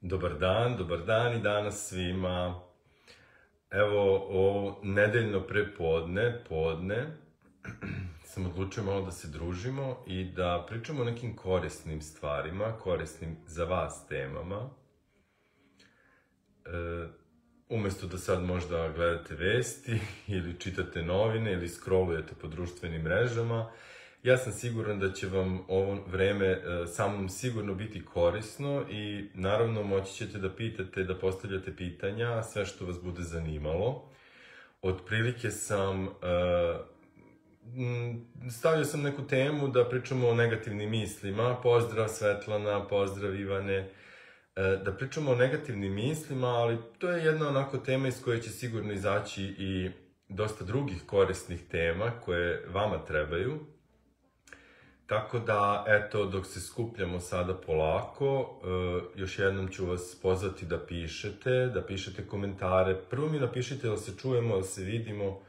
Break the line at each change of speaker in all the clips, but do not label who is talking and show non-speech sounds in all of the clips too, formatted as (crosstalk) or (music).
Dobar dan, dobar dan i danas svima. Evo, o nedeljno prepodne, podne, (clears throat) sam odlučio malo da se družimo i da pričamo o nekim korisnim stvarima, korisnim za vas temama. E, umesto da sad možda gledate vesti (laughs) ili čitate novine ili scrollujete po društvenim mrežama, Ja sam siguran da će vam ovo vreme e, samom sigurno biti korisno i naravno moći ćete da pitate, da postavljate pitanja, sve što vas bude zanimalo. Otprilike sam e, stavio sam neku temu da pričamo o negativnim mislima. Pozdrav Svetlana, pozdrav Ivane. E, da pričamo o negativnim mislima, ali to je jedna onako tema iz koje će sigurno izaći i dosta drugih korisnih tema koje vama trebaju. Tako da, eto, dok se skupljamo sada polako, e, još jednom ću vas pozvati da pišete, da pišete komentare. Prvo mi napišite da se čujemo, da se vidimo,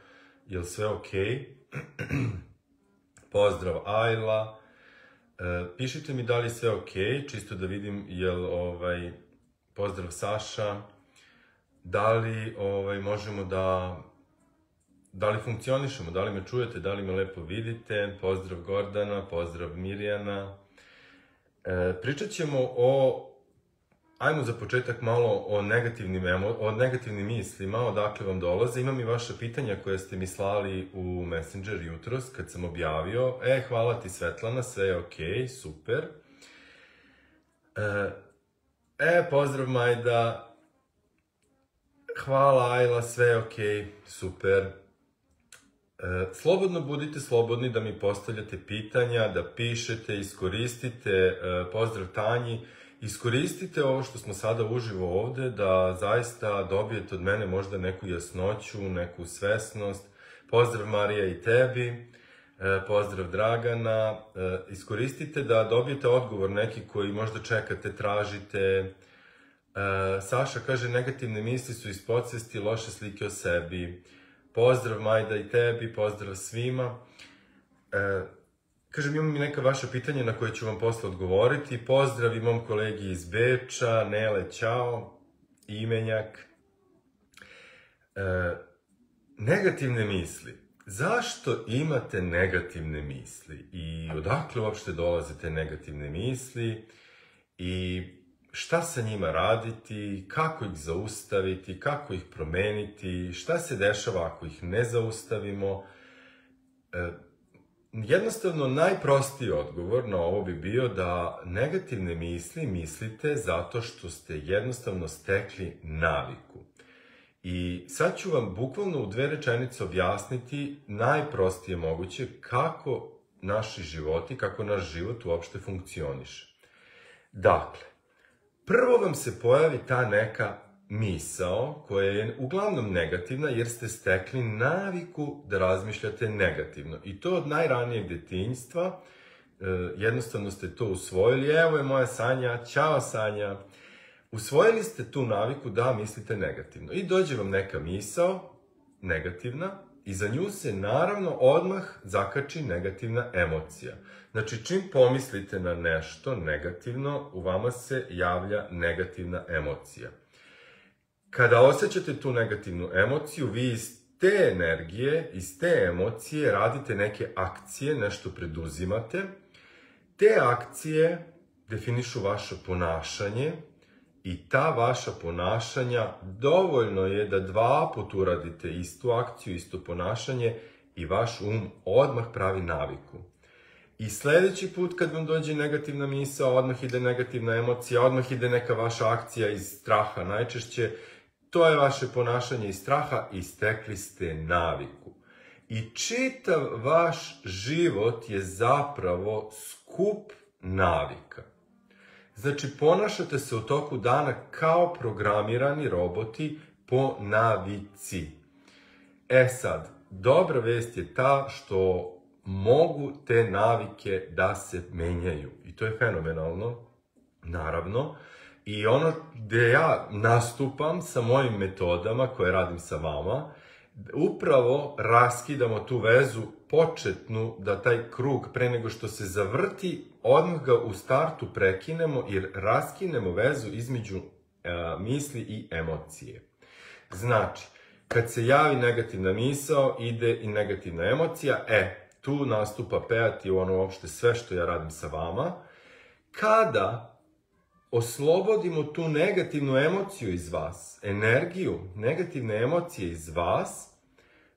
je li sve okej? Okay? (clears throat) Pozdrav Ajla. E, pišite mi da li sve okej, okay, čisto da vidim jel ovaj pozdrav Saša. Da li ovaj možemo da da li funkcionišemo, da li me čujete, da li me lepo vidite. Pozdrav Gordana, pozdrav Mirjana. E, pričat ćemo o, ajmo za početak malo o negativnim, emo, o negativnim mislima, odakle vam dolaze. Imam i vaše pitanja koje ste mi slali u Messenger jutros kad sam objavio. E, hvala ti Svetlana, sve je okej, okay, super. E, e, pozdrav Majda. Hvala Ajla, sve je okej, okay, super. E, slobodno budite slobodni da mi postavljate pitanja, da pišete, iskoristite, e, pozdrav Tanji, iskoristite ovo što smo sada uživo ovde, da zaista dobijete od mene možda neku jasnoću, neku svesnost. Pozdrav Marija i tebi, e, pozdrav Dragana, iskoristite da dobijete odgovor neki koji možda čekate, tražite. Saša kaže, negativne misli su iz podsvesti, loše slike o sebi. Pozdrav Majda i tebi, pozdrav svima. E, kažem, imam i neka vaša pitanja na koje ću vam posle odgovoriti. Pozdrav i mom kolegi iz Beča, Nele, čao, imenjak. E, negativne misli. Zašto imate negativne misli i odakle uopšte dolaze te negativne misli i šta sa njima raditi, kako ih zaustaviti, kako ih promeniti, šta se dešava ako ih ne zaustavimo. E, jednostavno, najprostiji odgovor na ovo bi bio da negativne misli mislite zato što ste jednostavno stekli naviku. I sad ću vam bukvalno u dve rečenice objasniti najprostije moguće kako naši životi, kako naš život uopšte funkcioniše. Dakle, prvo vam se pojavi ta neka misao koja je uglavnom negativna jer ste stekli naviku da razmišljate negativno. I to od najranijeg detinjstva, e, jednostavno ste to usvojili. Evo je moja Sanja, čao Sanja. Usvojili ste tu naviku da mislite negativno. I dođe vam neka misao, negativna, i za nju se naravno odmah zakači negativna emocija. Znači, čim pomislite na nešto negativno, u vama se javlja negativna emocija. Kada osjećate tu negativnu emociju, vi iz te energije, iz te emocije radite neke akcije, nešto preduzimate. Te akcije definišu vaše ponašanje i ta vaša ponašanja dovoljno je da dva put uradite istu akciju, isto ponašanje i vaš um odmah pravi naviku. I sledeći put kad vam dođe negativna misa, odmah ide negativna emocija, odmah ide neka vaša akcija iz straha najčešće, to je vaše ponašanje iz straha i stekli ste naviku. I čitav vaš život je zapravo skup navika. Znači, ponašate se u toku dana kao programirani roboti po navici. E sad, dobra vest je ta što mogu te navike da se menjaju. I to je fenomenalno, naravno. I ono gde ja nastupam sa mojim metodama koje radim sa vama, upravo raskidamo tu vezu početnu, da taj krug pre nego što se zavrti, odmah ga u startu prekinemo jer raskinemo vezu između misli i emocije. Znači, kad se javi negativna misao, ide i negativna emocija, e, tu nastupa pejati ono uopšte sve što ja radim sa vama. Kada oslobodimo tu negativnu emociju iz vas, energiju, negativne emocije iz vas,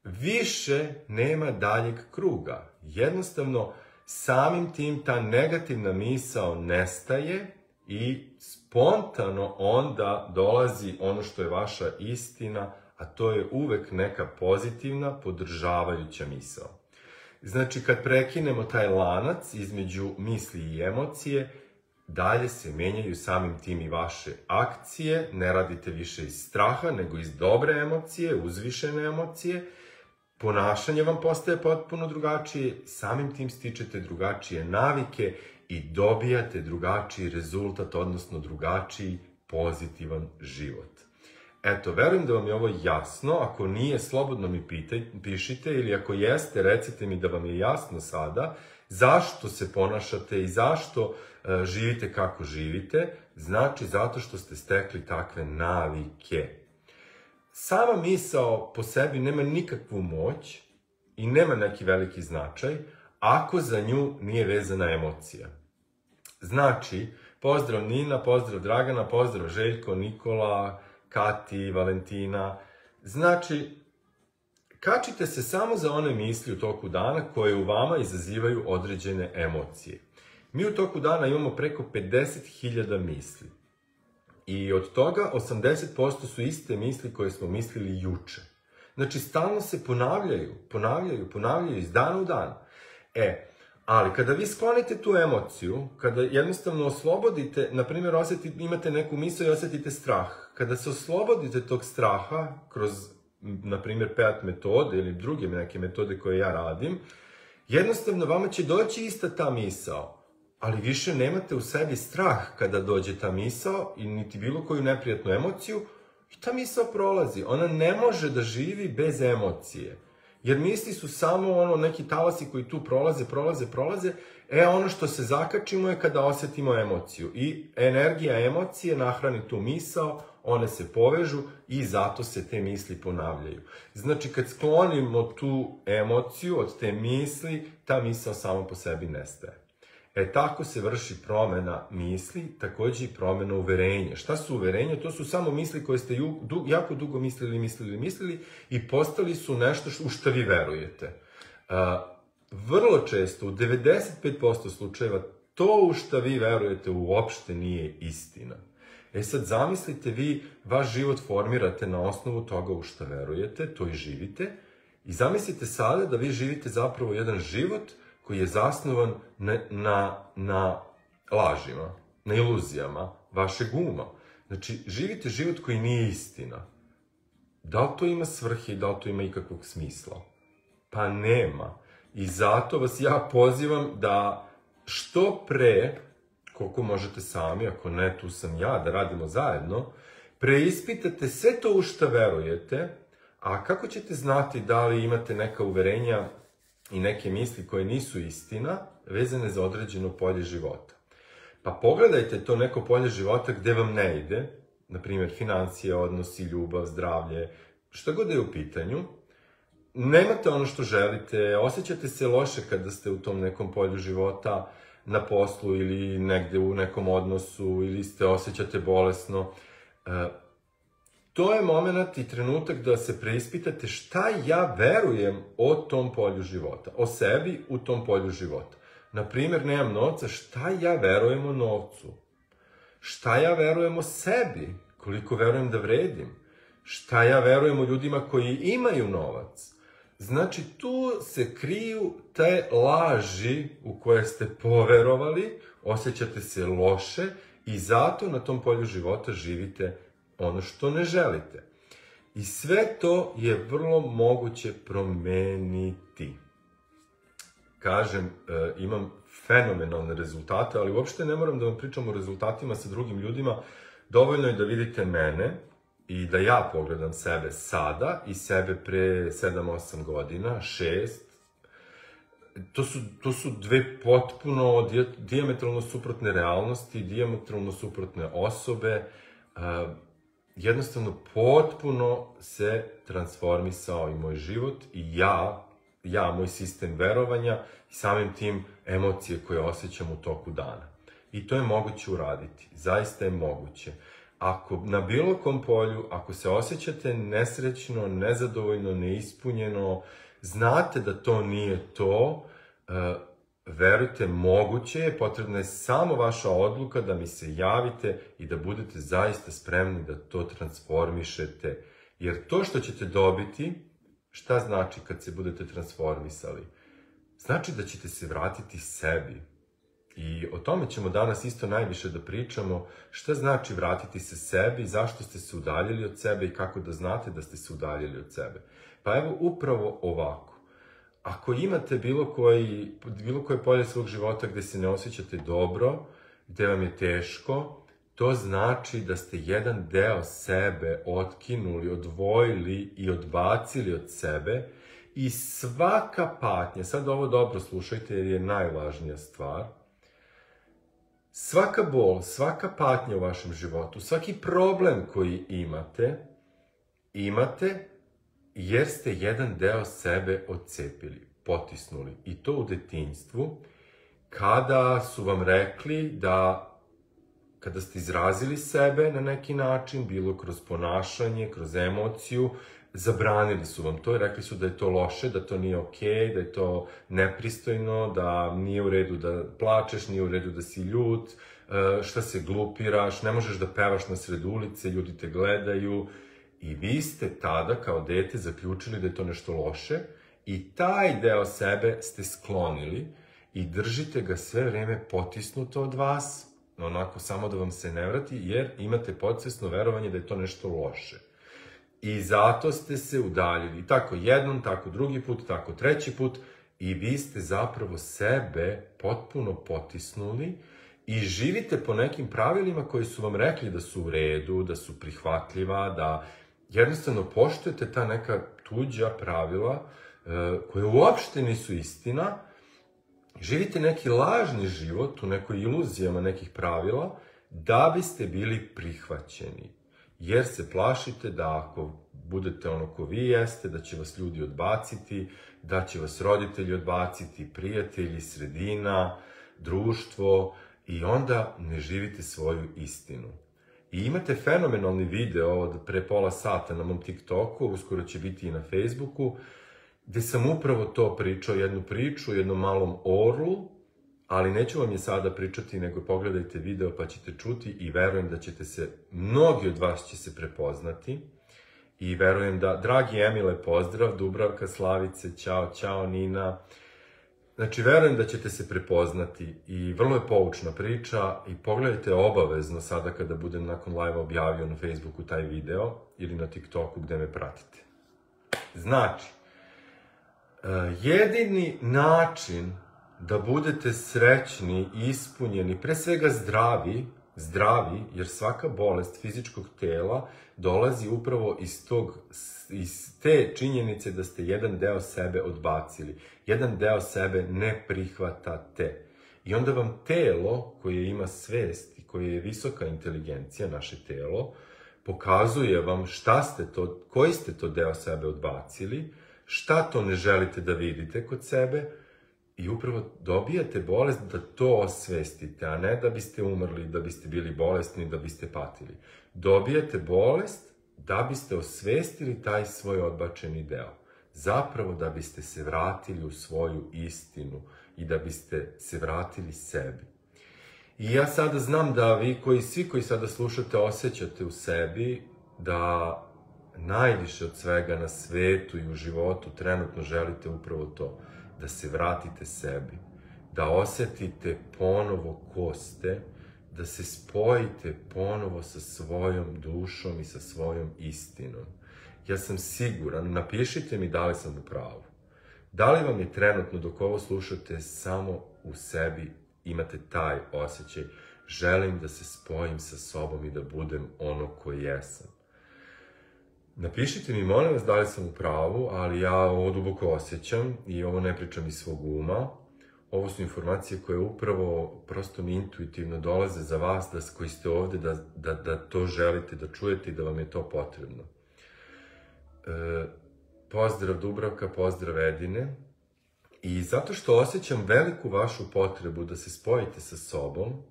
više nema daljeg kruga. Jednostavno, samim tim ta negativna misao nestaje i spontano onda dolazi ono što je vaša istina, a to je uvek neka pozitivna, podržavajuća misao. Znači, kad prekinemo taj lanac između misli i emocije, dalje se menjaju samim tim i vaše akcije, ne radite više iz straha, nego iz dobre emocije, uzvišene emocije, ponašanje vam postaje potpuno drugačije, samim tim stičete drugačije navike i dobijate drugačiji rezultat, odnosno drugačiji pozitivan život. Eto, verujem da vam je ovo jasno, ako nije, slobodno mi pitaj, pišite ili ako jeste, recite mi da vam je jasno sada zašto se ponašate i zašto uh, živite kako živite, znači zato što ste stekli takve navike. Sama misao po sebi nema nikakvu moć i nema neki veliki značaj ako za nju nije vezana emocija. Znači, pozdrav Nina, pozdrav Dragana, pozdrav Željko, Nikola, Kati, Valentina. Znači, kačite se samo za one misli u toku dana koje u vama izazivaju određene emocije. Mi u toku dana imamo preko 50.000 misli. I od toga 80% su iste misli koje smo mislili juče. Znači, stalno se ponavljaju, ponavljaju, ponavljaju iz dana u dan. E, Ali kada vi sklonite tu emociju, kada jednostavno oslobodite, na primjer, osetite, imate neku misao i osetite strah, kada se oslobodite tog straha kroz, na primjer, pet metode ili druge neke metode koje ja radim, jednostavno vama će doći ista ta misao, ali više nemate u sebi strah kada dođe ta misao i niti bilo koju neprijatnu emociju i ta misao prolazi. Ona ne može da živi bez emocije. Jer misli su samo ono neki talasi koji tu prolaze, prolaze, prolaze. E, ono što se zakačimo je kada osetimo emociju. I energija emocije nahrani tu misao, one se povežu i zato se te misli ponavljaju. Znači, kad sklonimo tu emociju od te misli, ta misao samo po sebi nestaje. E tako se vrši promena misli, takođe i promena uverenja. Šta su uverenja? To su samo misli koje ste ju, du, jako dugo mislili, mislili, mislili i postali su nešto u što vi verujete. Uh, vrlo često, u 95% slučajeva, to u što vi verujete uopšte nije istina. E sad, zamislite vi, vaš život formirate na osnovu toga u što verujete, to i živite, i zamislite sada da vi živite zapravo jedan život koji je zasnovan na, na, na lažima, na iluzijama vašeg uma. Znači, živite život koji nije istina. Da li to ima svrhe i da li to ima ikakvog smisla? Pa nema. I zato vas ja pozivam da što pre, koliko možete sami, ako ne, tu sam ja, da radimo zajedno, preispitate sve to u što verujete, a kako ćete znati da li imate neka uverenja i neke misli koje nisu istina, vezane za određeno polje života. Pa pogledajte to neko polje života gde vam ne ide, na primjer financije, odnosi, ljubav, zdravlje, šta god je u pitanju, nemate ono što želite, osjećate se loše kada ste u tom nekom polju života, na poslu ili negde u nekom odnosu, ili ste osjećate bolesno, e, to je moment i trenutak da se preispitate šta ja verujem o tom polju života, o sebi u tom polju života. Na primjer, nemam novca, šta ja verujem o novcu? Šta ja verujem o sebi? Koliko verujem da vredim? Šta ja verujem o ljudima koji imaju novac? Znači, tu se kriju te laži u koje ste poverovali, osjećate se loše i zato na tom polju života živite ono što ne želite. I sve to je vrlo moguće promeniti. Kažem, e, imam fenomenalne rezultate, ali uopšte ne moram da vam pričam o rezultatima sa drugim ljudima. Dovoljno je da vidite mene i da ja pogledam sebe sada i sebe pre 7-8 godina, 6. To su, to su dve potpuno diametralno suprotne realnosti, diametralno suprotne osobe, jednostavno potpuno se transformisao i moj život i ja, ja, moj sistem verovanja i samim tim emocije koje osjećam u toku dana. I to je moguće uraditi. Zaista je moguće. Ako na bilo kom polju, ako se osjećate nesrećno, nezadovoljno, neispunjeno, znate da to nije to, e, verujte, moguće je, potrebna je samo vaša odluka da mi se javite i da budete zaista spremni da to transformišete. Jer to što ćete dobiti, šta znači kad se budete transformisali? Znači da ćete se vratiti sebi. I o tome ćemo danas isto najviše da pričamo, šta znači vratiti se sebi, zašto ste se udaljili od sebe i kako da znate da ste se udaljili od sebe. Pa evo upravo ovako. Ako imate bilo, koji, bilo koje polje svog života gde se ne osjećate dobro, gde vam je teško, to znači da ste jedan deo sebe otkinuli, odvojili i odbacili od sebe i svaka patnja, sad ovo dobro slušajte jer je najvažnija stvar, svaka bol, svaka patnja u vašem životu, svaki problem koji imate, imate jer ste jedan deo sebe odcepili, potisnuli. I to u detinjstvu, kada su vam rekli da kada ste izrazili sebe na neki način, bilo kroz ponašanje, kroz emociju, zabranili su vam to i rekli su da je to loše, da to nije okej, okay, da je to nepristojno, da nije u redu da plačeš, nije u redu da si ljut, e, šta se glupiraš, ne možeš da pevaš na sred ulice, ljudi te gledaju, I vi ste tada kao dete zaključili da je to nešto loše i taj deo sebe ste sklonili i držite ga sve vreme potisnuto od vas, onako samo da vam se ne vrati, jer imate podsvesno verovanje da je to nešto loše. I zato ste se udaljili. Tako jednom, tako drugi put, tako treći put i vi ste zapravo sebe potpuno potisnuli i živite po nekim pravilima koji su vam rekli da su u redu, da su prihvatljiva, da jednostavno poštujete ta neka tuđa pravila e, koje uopšte nisu istina, živite neki lažni život u nekoj iluzijama nekih pravila da biste bili prihvaćeni. Jer se plašite da ako budete ono ko vi jeste, da će vas ljudi odbaciti, da će vas roditelji odbaciti, prijatelji, sredina, društvo i onda ne živite svoju istinu. I imate fenomenalni video od pre pola sata na mom TikToku, uskoro će biti i na Facebooku, gde sam upravo to pričao, jednu priču, jednom malom orlu, ali neću vam je sada pričati, nego pogledajte video pa ćete čuti i verujem da ćete se, mnogi od vas će se prepoznati. I verujem da, dragi Emile, pozdrav, Dubravka, Slavice, čao, čao, Nina, Znači, verujem da ćete se prepoznati i vrlo je poučna priča i pogledajte obavezno sada kada budem nakon live objavio na Facebooku taj video ili na TikToku gde me pratite. Znači, e, jedini način da budete srećni, ispunjeni, pre svega zdravi, zdravi, jer svaka bolest fizičkog tela dolazi upravo iz, tog, iz te činjenice da ste jedan deo sebe odbacili. Jedan deo sebe ne prihvatate. I onda vam telo, koje ima svest i koje je visoka inteligencija, naše telo, pokazuje vam šta ste to, koji ste to deo sebe odbacili, šta to ne želite da vidite kod sebe, I upravo dobijate bolest da to osvestite, a ne da biste umrli, da biste bili bolesni, da biste patili. Dobijate bolest da biste osvestili taj svoj odbačeni deo. Zapravo da biste se vratili u svoju istinu i da biste se vratili sebi. I ja sada znam da vi koji, svi koji sada slušate, osjećate u sebi da najviše od svega na svetu i u životu trenutno želite upravo to da se vratite sebi, da osetite ponovo ko ste, da se spojite ponovo sa svojom dušom i sa svojom istinom. Ja sam siguran, napišite mi da li sam u pravu. Da li vam je trenutno dok ovo slušate samo u sebi imate taj osjećaj želim da se spojim sa sobom i da budem ono ko jesam. Napišite mi, molim vas, da li sam u pravu, ali ja ovo duboko osjećam i ovo ne pričam iz svog uma. ovo su informacije koje upravo prosto mi intuitivno dolaze za vas, da, koji ste ovde, da, da, da to želite da čujete i da vam je to potrebno. E, pozdrav Dubravka, pozdrav Edine. I zato što osjećam veliku vašu potrebu da se spojite sa sobom,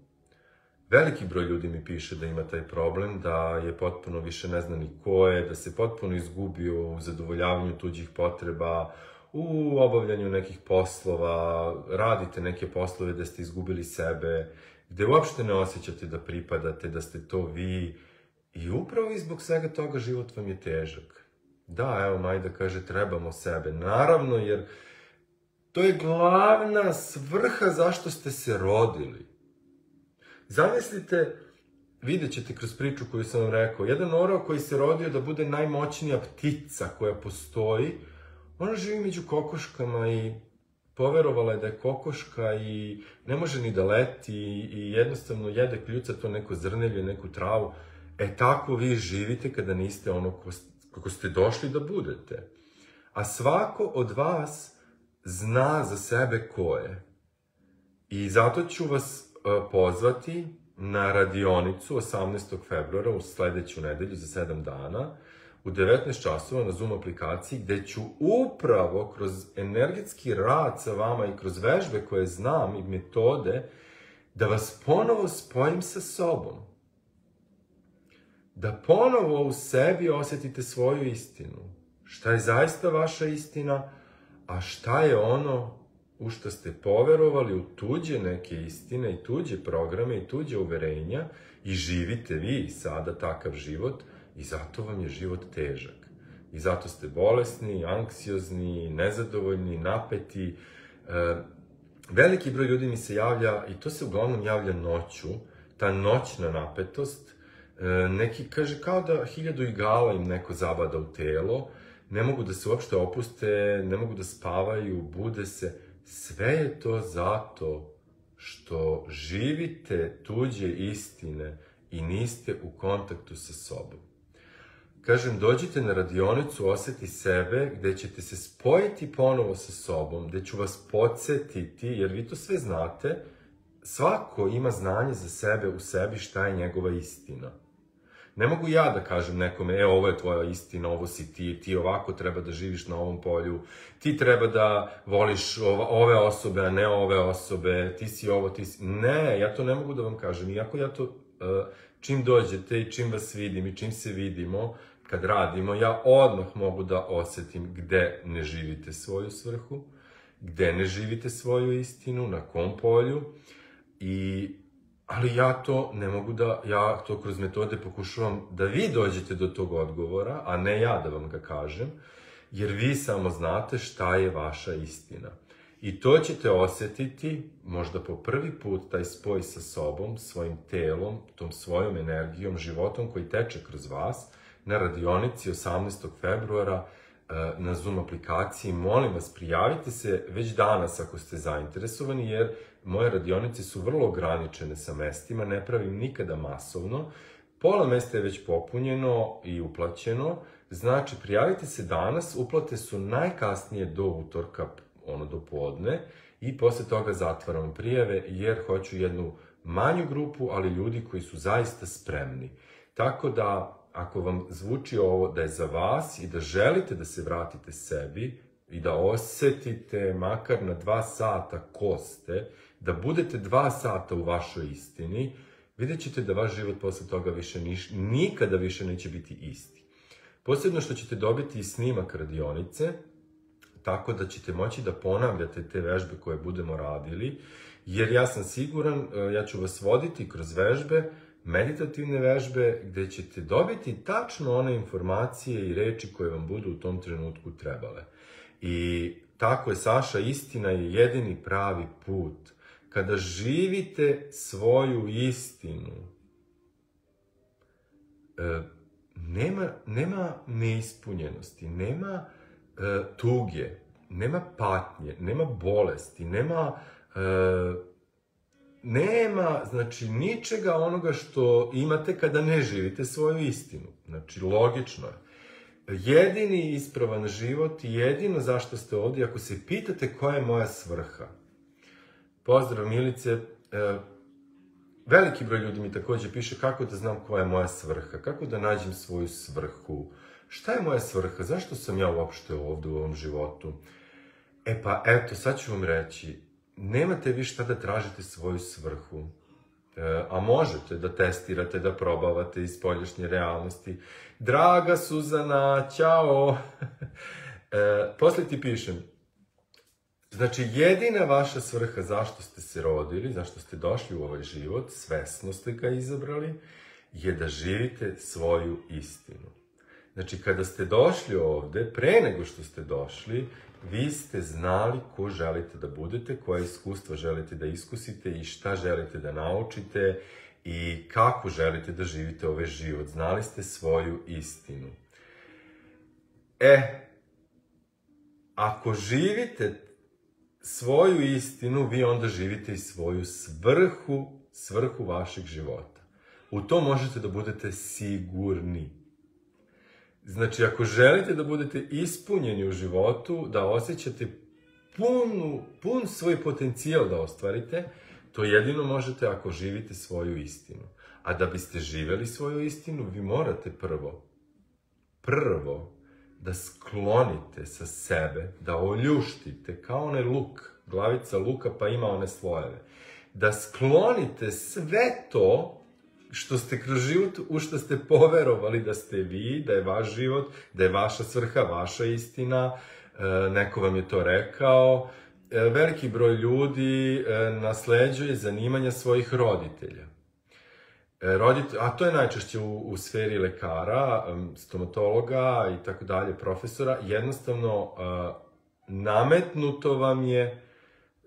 veliki broj ljudi mi piše da ima taj problem, da je potpuno više ne zna ni ko je, da se potpuno izgubio u zadovoljavanju tuđih potreba, u obavljanju nekih poslova, radite neke poslove da ste izgubili sebe, gde uopšte ne osjećate da pripadate, da ste to vi. I upravo i zbog svega toga život vam je težak. Da, evo Majda kaže trebamo sebe. Naravno, jer to je glavna svrha zašto ste se rodili. Zamislite, vidjet ćete kroz priču koju sam vam rekao, jedan orao koji se rodio da bude najmoćnija ptica koja postoji, Ona živi među kokoškama i poverovala je da je kokoška i ne može ni da leti i jednostavno jede kljuca to neko zrnelje, neku travu. E tako vi živite kada niste ono ko, kako ste došli da budete. A svako od vas zna za sebe ko je. I zato ću vas pozvati na radionicu 18. februara u sledeću nedelju za 7 dana u 19 časova na Zoom aplikaciji gde ću upravo kroz energetski rad sa vama i kroz vežbe koje znam i metode da vas ponovo spojim sa sobom. Da ponovo u sebi osetite svoju istinu. Šta je zaista vaša istina, a šta je ono u što ste poverovali u tuđe neke istine i tuđe programe i tuđe uverenja i živite vi sada takav život – I zato vam je život težak. I zato ste bolesni, anksiozni, nezadovoljni, napeti. E, veliki broj ljudi mi se javlja, i to se uglavnom javlja noću, ta noćna napetost, e, neki kaže kao da hiljadu igala im neko zabada u telo, ne mogu da se uopšte opuste, ne mogu da spavaju, bude se. Sve je to zato što živite tuđe istine i niste u kontaktu sa sobom. Kažem, dođite na radionicu, oseti sebe, gde ćete se spojiti ponovo sa sobom, gde ću vas podsjetiti, jer vi to sve znate, svako ima znanje za sebe u sebi šta je njegova istina. Ne mogu ja da kažem nekome, e, ovo je tvoja istina, ovo si ti, ti ovako treba da živiš na ovom polju, ti treba da voliš ove osobe, a ne ove osobe, ti si ovo, ti si... Ne, ja to ne mogu da vam kažem, iako ja to, e, čim dođete i čim vas vidim i čim se vidimo, kad radimo, ja odmah mogu da osetim gde ne živite svoju svrhu, gde ne živite svoju istinu, na kom polju, i, ali ja to ne mogu da, ja to kroz metode pokušavam da vi dođete do tog odgovora, a ne ja da vam ga kažem, jer vi samo znate šta je vaša istina. I to ćete osetiti možda po prvi put taj spoj sa sobom, svojim telom, tom svojom energijom, životom koji teče kroz vas, na radionici 18. februara e, na Zoom aplikaciji. Molim vas, prijavite se već danas ako ste zainteresovani, jer moje radionice su vrlo ograničene sa mestima, ne pravim nikada masovno. Pola mesta je već popunjeno i uplaćeno, znači prijavite se danas, uplate su najkasnije do utorka, ono do podne, i posle toga zatvaram prijave, jer hoću jednu manju grupu, ali ljudi koji su zaista spremni. Tako da ako vam zvuči ovo da je za vas i da želite da se vratite sebi i da osetite makar na dva sata ko ste, da budete dva sata u vašoj istini, vidjet ćete da vaš život posle toga više niš, nikada više neće biti isti. Posebno što ćete dobiti i snimak radionice, tako da ćete moći da ponavljate te vežbe koje budemo radili, jer ja sam siguran, e, ja ću vas voditi kroz vežbe, meditativne vežbe gde ćete dobiti tačno one informacije i reči koje vam budu u tom trenutku trebale. I tako je, Saša, istina je jedini pravi put. Kada živite svoju istinu, e, nema, nema neispunjenosti, nema e, tuge, nema patnje, nema bolesti, nema e, nema, znači, ničega onoga što imate kada ne živite svoju istinu. Znači, logično je. Jedini ispravan život i jedino zašto ste ovdje, ako se pitate koja je moja svrha, pozdrav Milice, e, veliki broj ljudi mi takođe piše kako da znam koja je moja svrha, kako da nađem svoju svrhu, šta je moja svrha, zašto sam ja uopšte ovde u ovom životu. E pa, eto, sad ću vam reći, nemate vi šta da tražite svoju svrhu, e, a možete da testirate, da probavate iz poljašnje realnosti. Draga Suzana, ćao! (laughs) e, posle ti pišem, Znači, jedina vaša svrha zašto ste se rodili, zašto ste došli u ovaj život, svesno ste ga izabrali, je da živite svoju istinu. Znači, kada ste došli ovde, pre nego što ste došli, vi ste znali ko želite da budete, koje iskustva želite da iskusite i šta želite da naučite i kako želite da živite ovaj život. Znali ste svoju istinu. E, ako živite svoju istinu, vi onda živite i svoju svrhu, svrhu vašeg života. U to možete da budete sigurni. Znači, ako želite da budete ispunjeni u životu, da osjećate punu, pun svoj potencijal da ostvarite, to jedino možete ako živite svoju istinu. A da biste živeli svoju istinu, vi morate prvo, prvo da sklonite sa sebe, da oljuštite, kao onaj luk, glavica luka pa ima one slojeve, da sklonite sve to što ste kroz život, u što ste poverovali da ste vi, da je vaš život, da je vaša svrha, vaša istina, e, neko vam je to rekao. E, veliki broj ljudi e, nasleđuje zanimanja svojih roditelja. Rodit, a to je najčešće u, u sferi lekara, stomatologa i tako dalje, profesora, jednostavno nametnuto vam je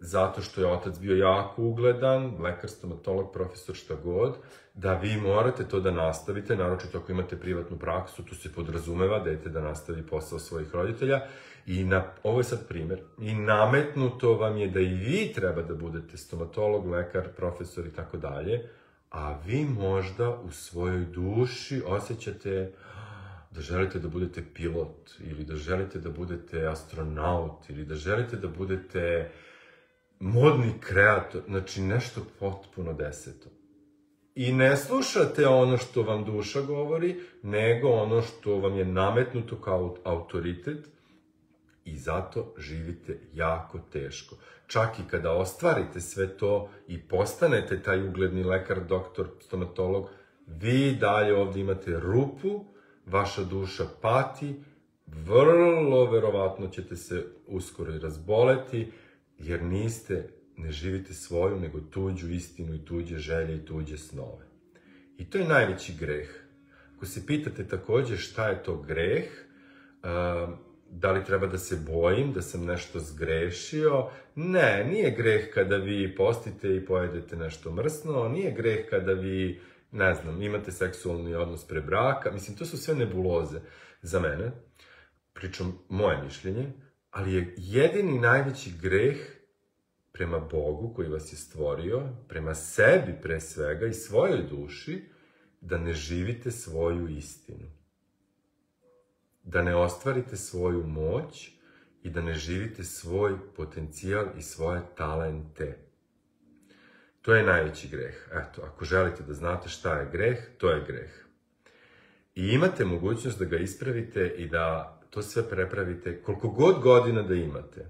zato što je otac bio jako ugledan, lekar, stomatolog, profesor, šta god, da vi morate to da nastavite, naročito ako imate privatnu praksu, tu se podrazumeva dete da nastavi posao svojih roditelja. I na, ovo je sad primer, i nametnuto vam je da i vi treba da budete stomatolog, lekar, profesor i tako dalje, a vi možda u svojoj duši osjećate da želite da budete pilot ili da želite da budete astronaut ili da želite da budete modni kreator, znači nešto potpuno deseto. I ne slušate ono što vam duša govori, nego ono što vam je nametnuto kao autoritet i zato živite jako teško. Čak i kada ostvarite sve to i postanete taj ugledni lekar, doktor, stomatolog, vi dalje ovde imate rupu, vaša duša pati, vrlo verovatno ćete se uskoro i razboleti, jer niste, ne živite svoju, nego tuđu istinu i tuđe želje i tuđe snove. I to je najveći greh. Ako se pitate takođe šta je to greh, da li treba da se bojim, da sam nešto zgrešio, ne, nije greh kada vi postite i pojedete nešto mrsno, nije greh kada vi, ne znam, imate seksualni odnos pre braka, mislim, to su sve nebuloze za mene, pričam moje mišljenje, ali je jedini najveći greh prema Bogu koji vas je stvorio, prema sebi pre svega i svojoj duši, da ne živite svoju istinu. Da ne ostvarite svoju moć i da ne živite svoj potencijal i svoje talente. To je najveći greh. Eto, ako želite da znate šta je greh, to je greh. I imate mogućnost da ga ispravite i da to sve prepravite koliko god godina da imate.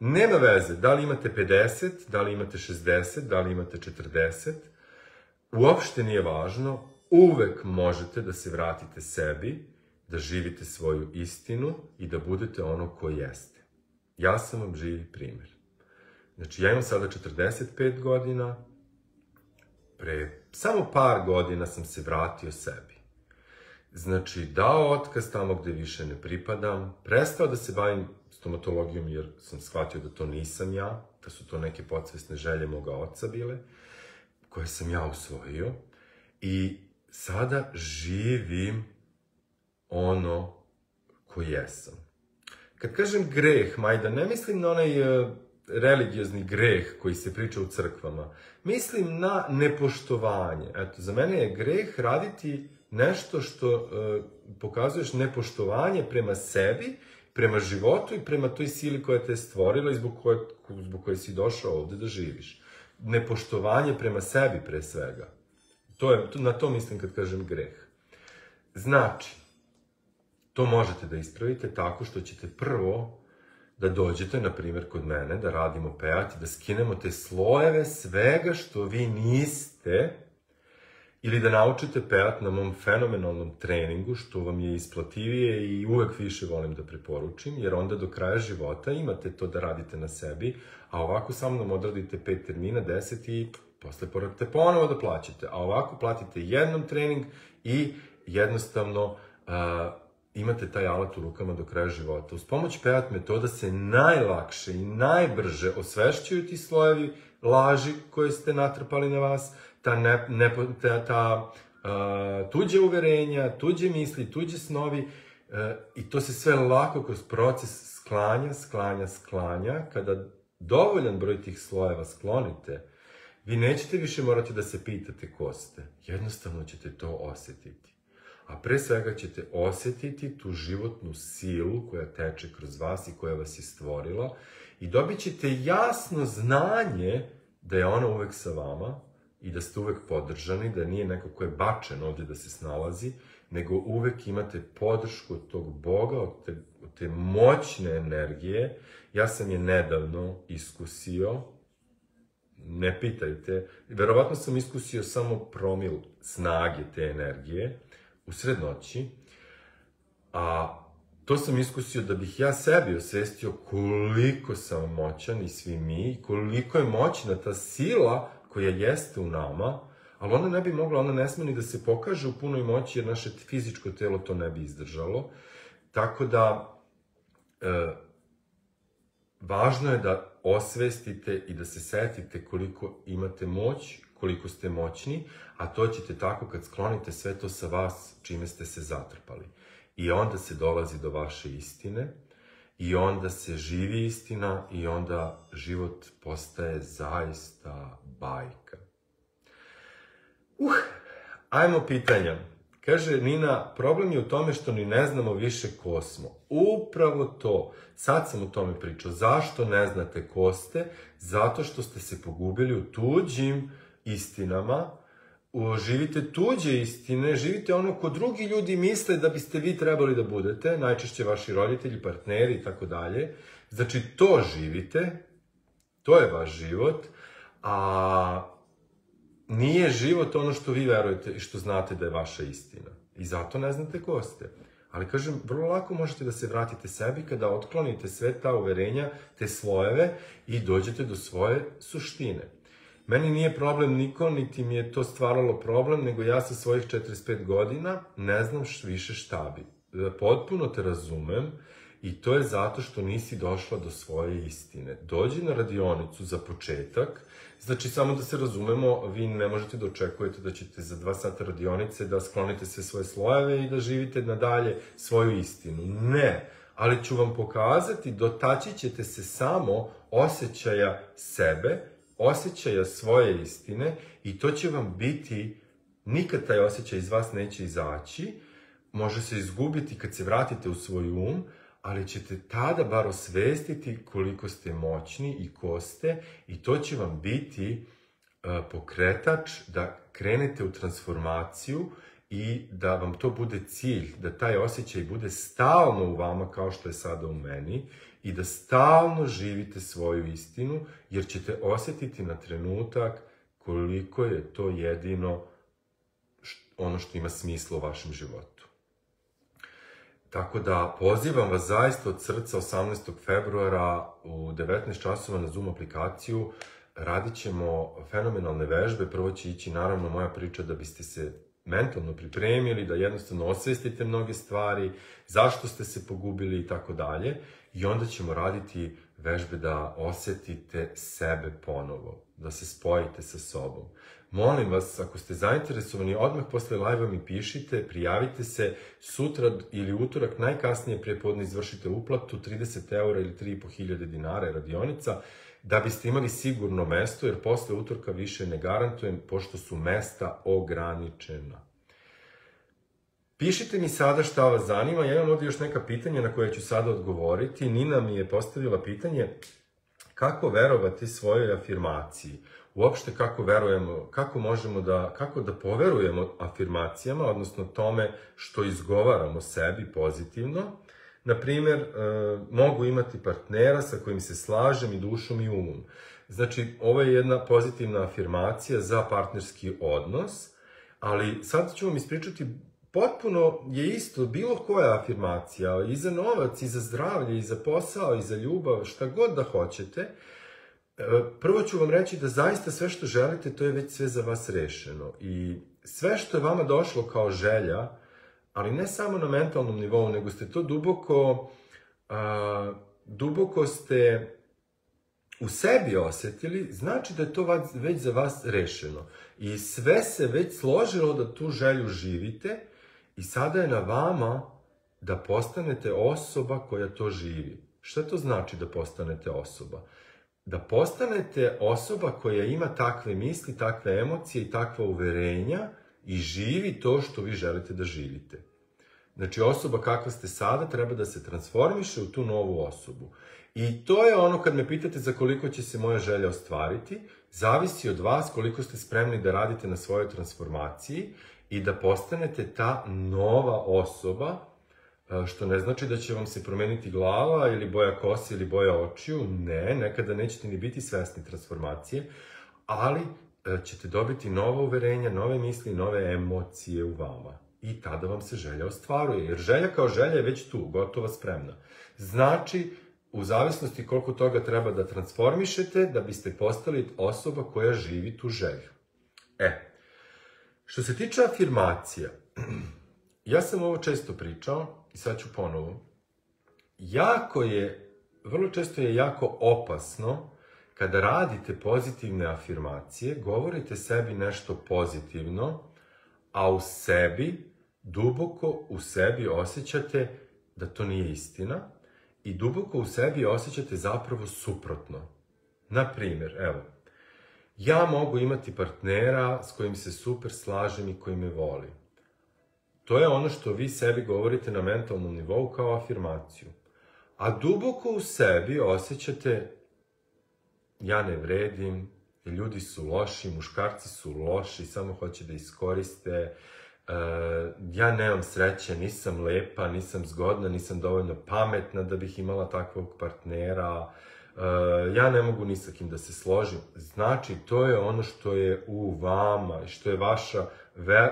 Nema veze da li imate 50, da li imate 60, da li imate 40, uopšte nije važno, uvek možete da se vratite sebi, da živite svoju istinu i da budete ono ko jeste. Ja sam vam živi primer. Znači, ja imam sada 45 godina, pre samo par godina sam se vratio sebi. Znači, dao otkaz tamo gde više ne pripadam, prestao da se bavim stomatologijom jer sam shvatio da to nisam ja, da su to neke podsvesne želje moga oca bile, koje sam ja usvojio. I sada živim ono ko jesam. Kad kažem greh, majda, ne mislim na onaj uh, religiozni greh koji se priča u crkvama. Mislim na nepoštovanje. Eto, za mene je greh raditi nešto što uh, pokazuješ nepoštovanje prema sebi prema životu i prema toj sili koja te je stvorila i zbog koje, zbog koje si došao ovde da živiš. Nepoštovanje prema sebi pre svega. To je, na to mislim kad kažem greh. Znači, to možete da ispravite tako što ćete prvo da dođete, na primjer, kod mene, da radimo pejat i da skinemo te slojeve svega što vi niste ili da naučite pejat na mom fenomenalnom treningu, što vam je isplativije i uvek više volim da preporučim, jer onda do kraja života imate to da radite na sebi, a ovako sa mnom odradite pet termina, deset i posle morate ponovo da plaćate. A ovako platite jednom trening i jednostavno uh, imate taj alat u rukama do kraja života. Uz pomoć PEAT metoda se najlakše i najbrže osvešćuju ti slojevi laži koje ste natrpali na vas, ta, ne, ne, ta, ta uh, tuđe uverenja, tuđe misli, tuđe snovi uh, i to se sve lako kroz proces sklanja, sklanja, sklanja. Kada dovoljan broj tih slojeva sklonite, vi nećete više morati da se pitate ko ste. Jednostavno ćete to osetiti. A pre svega ćete osetiti tu životnu silu koja teče kroz vas i koja vas je stvorila i dobit ćete jasno znanje da je ona uvek sa vama i da ste uvek podržani, da nije neko ko je bačen ovde da se snalazi, nego uvek imate podršku od tog Boga, od te, od te moćne energije. Ja sam je nedavno iskusio, ne pitajte, verovatno sam iskusio samo promil snage te energije, u sred noći, a to sam iskusio da bih ja sebi osvestio koliko sam moćan i svi mi, koliko je moćna ta sila koja jeste u nama, ali ona ne bi mogla, ona ne sme ni da se pokaže u punoj moći, jer naše fizičko telo to ne bi izdržalo. Tako da, e, važno je da osvestite i da se setite koliko imate moć, koliko ste moćni, a to ćete tako kad sklonite sve to sa vas čime ste se zatrpali. I onda se dolazi do vaše istine, i onda se živi istina, i onda život postaje zaista bajka. Uh, ajmo pitanja. Kaže Nina, problem je u tome što ni ne znamo više ko smo. Upravo to. Sad sam o tome pričao. Zašto ne znate ko ste? Zato što ste se pogubili u tuđim istinama, živite tuđe istine, živite ono ko drugi ljudi misle da biste vi trebali da budete, najčešće vaši roditelji, partneri i tako dalje. Znači, to živite, to je vaš život, a nije život ono što vi verujete i što znate da je vaša istina. I zato ne znate ko ste. Ali kažem, vrlo lako možete da se vratite sebi kada otklonite sve ta uverenja, te slojeve i dođete do svoje suštine. Meni nije problem niko, niti mi je to stvaralo problem, nego ja sa svojih 45 godina ne znam više šta bi. E, potpuno te razumem i to je zato što nisi došla do svoje istine. Dođi na radionicu za početak, znači samo da se razumemo, vi ne možete da očekujete da ćete za dva sata radionice da sklonite sve svoje slojeve i da živite nadalje svoju istinu. Ne, ali ću vam pokazati, dotaći ćete se samo osjećaja sebe, osjećaja svoje istine i to će vam biti, nikad taj osjećaj iz vas neće izaći, može se izgubiti kad se vratite u svoj um, ali ćete tada bar osvestiti koliko ste moćni i ko ste i to će vam biti uh, pokretač da krenete u transformaciju i da vam to bude cilj, da taj osjećaj bude stalno u vama kao što je sada u meni i da stalno živite svoju istinu, jer ćete osetiti na trenutak koliko je to jedino ono što ima smisla u vašem životu. Tako da pozivam vas zaista od srca 18. februara u 19 časova na Zoom aplikaciju. Radit ćemo fenomenalne vežbe. Prvo će ići naravno moja priča da biste se mentalno pripremili, da jednostavno osvestite mnoge stvari, zašto ste se pogubili i tako dalje. I onda ćemo raditi vežbe da osetite sebe ponovo, da se spojite sa sobom. Molim vas, ako ste zainteresovani, odmah posle live-a mi pišite, prijavite se, sutra ili utorak najkasnije prepodne izvršite uplatu 30 eura ili 3.500 dinara je radionica, da biste imali sigurno mesto, jer posle utorka više ne garantujem, pošto su mesta ograničena. Pišite mi sada šta vas zanima, ja imam ovdje još neka pitanja na koje ću sada odgovoriti. Nina mi je postavila pitanje kako verovati svojoj afirmaciji. Uopšte kako verujemo, kako možemo da, kako da poverujemo afirmacijama, odnosno tome što izgovaramo sebi pozitivno. Naprimer, e, mogu imati partnera sa kojim se slažem i dušom i umom. Znači, ovo je jedna pozitivna afirmacija za partnerski odnos, ali sad ću vam ispričati potpuno je isto bilo koja afirmacija, i za novac, i za zdravlje, i za posao, i za ljubav, šta god da hoćete. E, prvo ću vam reći da zaista sve što želite, to je već sve za vas rešeno. I sve što je vama došlo kao želja, ali ne samo na mentalnom nivou, nego ste to duboko, a, duboko ste u sebi osetili, znači da je to već za vas rešeno. I sve se već složilo da tu želju živite i sada je na vama da postanete osoba koja to živi. Šta to znači da postanete osoba? Da postanete osoba koja ima takve misli, takve emocije i takva uverenja i živi to što vi želite da živite. Znači, osoba kakva ste sada treba da se transformiše u tu novu osobu. I to je ono kad me pitate za koliko će se moja želja ostvariti, zavisi od vas koliko ste spremni da radite na svojoj transformaciji i da postanete ta nova osoba, e, što ne znači da će vam se promeniti glava ili boja kose ili boja očiju, ne, nekada nećete ni biti svesni transformacije, ali ćete dobiti nova uverenja, nove misli, nove emocije u vama. I tada vam se želja ostvaruje, jer želja kao želja je već tu, gotova, spremna. Znači, u zavisnosti koliko toga treba da transformišete da biste postali osoba koja živi tu želju. E, što se tiče afirmacija, (clears throat) ja sam ovo često pričao i sad ću ponovo. Jako je, vrlo često je jako opasno kada radite pozitivne afirmacije, govorite sebi nešto pozitivno, a u sebi, duboko u sebi osjećate da to nije istina, i duboko u sebi osjećate zapravo suprotno. Na primjer, evo, ja mogu imati partnera s kojim se super slažem i koji me voli. To je ono što vi sebi govorite na mentalnom nivou kao afirmaciju. A duboko u sebi osjećate ja ne vredim, ljudi su loši, muškarci su loši, samo hoće da iskoriste, Uh, ja nemam sreće, nisam lepa, nisam zgodna, nisam dovoljno pametna da bih imala takvog partnera, uh, ja ne mogu ni sa kim da se složim. Znači, to je ono što je u vama, što je vaša,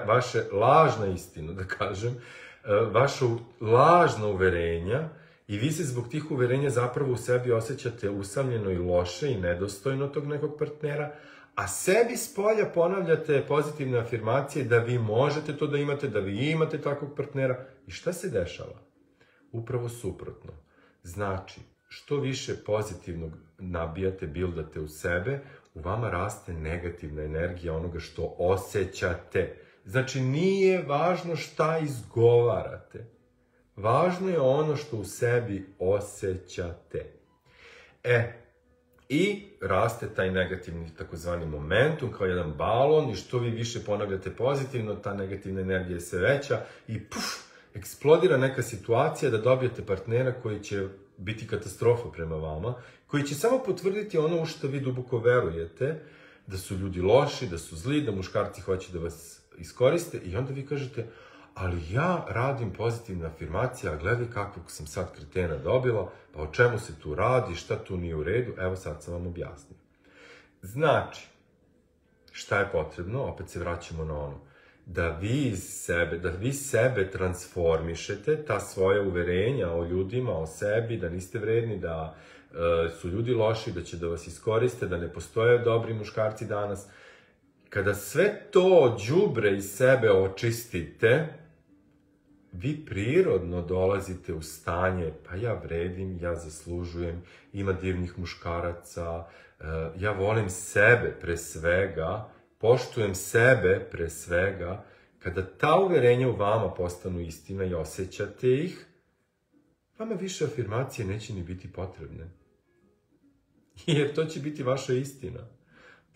vaše lažna istina, da kažem, uh, vaša lažna uverenja i vi se zbog tih uverenja zapravo u sebi osjećate usamljeno i loše i nedostojno tog nekog partnera, a sebi s polja ponavljate pozitivne afirmacije da vi možete to da imate, da vi imate takvog partnera. I šta se dešava? Upravo suprotno. Znači, što više pozitivnog nabijate, bildate u sebe, u vama raste negativna energija onoga što osjećate. Znači, nije važno šta izgovarate. Važno je ono što u sebi osjećate. E, i raste taj negativni takozvani momentum kao jedan balon i što vi više ponavljate pozitivno, ta negativna energija je sve veća i puf, eksplodira neka situacija da dobijete partnera koji će biti katastrofa prema vama, koji će samo potvrditi ono u što vi duboko verujete, da su ljudi loši, da su zli, da muškarci hoće da vas iskoriste i onda vi kažete, ali ja radim pozitivne afirmacije, a gledaj kakvog sam sad kretena dobila, pa o čemu se tu radi, šta tu nije u redu, evo sad sam vam objasnio. Znači, šta je potrebno, opet se vraćamo na ono, da vi iz sebe, da vi sebe transformišete, ta svoja uverenja o ljudima, o sebi, da niste vredni, da e, su ljudi loši, da će da vas iskoriste, da ne postoje dobri muškarci danas. Kada sve to đubre iz sebe očistite, vi prirodno dolazite u stanje, pa ja vredim, ja zaslužujem, ima divnih muškaraca, e, ja volim sebe pre svega, poštujem sebe pre svega, kada ta uverenja u vama postanu istina i osjećate ih, vama više afirmacije neće ni biti potrebne. (laughs) Jer to će biti vaša istina.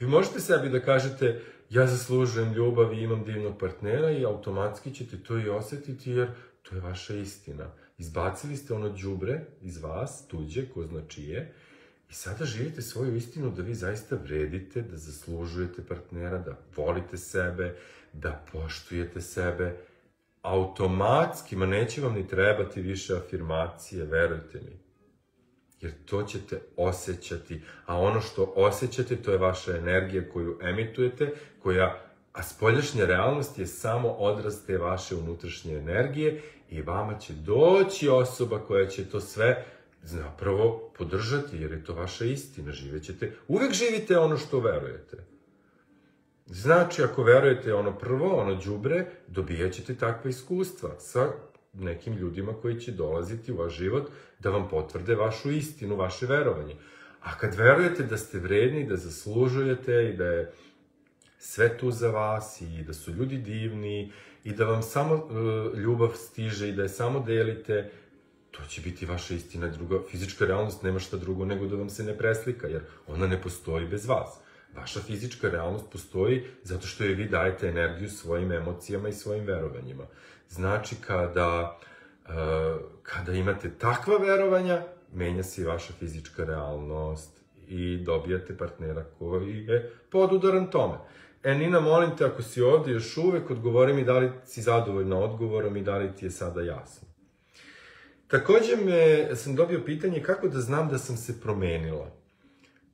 Vi možete sebi da kažete, ja zaslužujem ljubav i imam divnog partnera i automatski ćete to i osetiti jer to je vaša istina. Izbacili ste ono đubre iz vas, tuđe, ko zna čije, i sada živite svoju istinu da vi zaista vredite, da zaslužujete partnera, da volite sebe, da poštujete sebe. Automatski, ma neće vam ni trebati više afirmacije, verujte mi. Jer to ćete osjećati, a ono što osjećate, to je vaša energija koju emitujete, koja, a spoljašnja realnost je samo odraz te vaše unutrašnje energije i vama će doći osoba koja će to sve zapravo podržati, jer je to vaša istina, živećete, uvek živite ono što verujete. Znači, ako verujete ono prvo, ono đubre, dobijat ćete takve iskustva sa nekim ljudima koji će dolaziti u vaš život da vam potvrde vašu istinu, vaše verovanje. A kad verujete da ste vredni, da zaslužujete i da je sve tu za vas i da su ljudi divni i da vam samo uh, ljubav stiže i da je samo delite, to će biti vaša istina. Druga, fizička realnost nema šta drugo nego da vam se ne preslika, jer ona ne postoji bez vas. Vaša fizička realnost postoji zato što je vi dajete energiju svojim emocijama i svojim verovanjima. Znači, kada, uh, kada imate takva verovanja, menja se i vaša fizička realnost i dobijate partnera koji je podudaran tome. E, Nina, molim te, ako si ovde još uvek, odgovori mi da li si zadovoljna odgovorom i da li ti je sada jasno. Takođe me, sam dobio pitanje kako da znam da sam se promenila.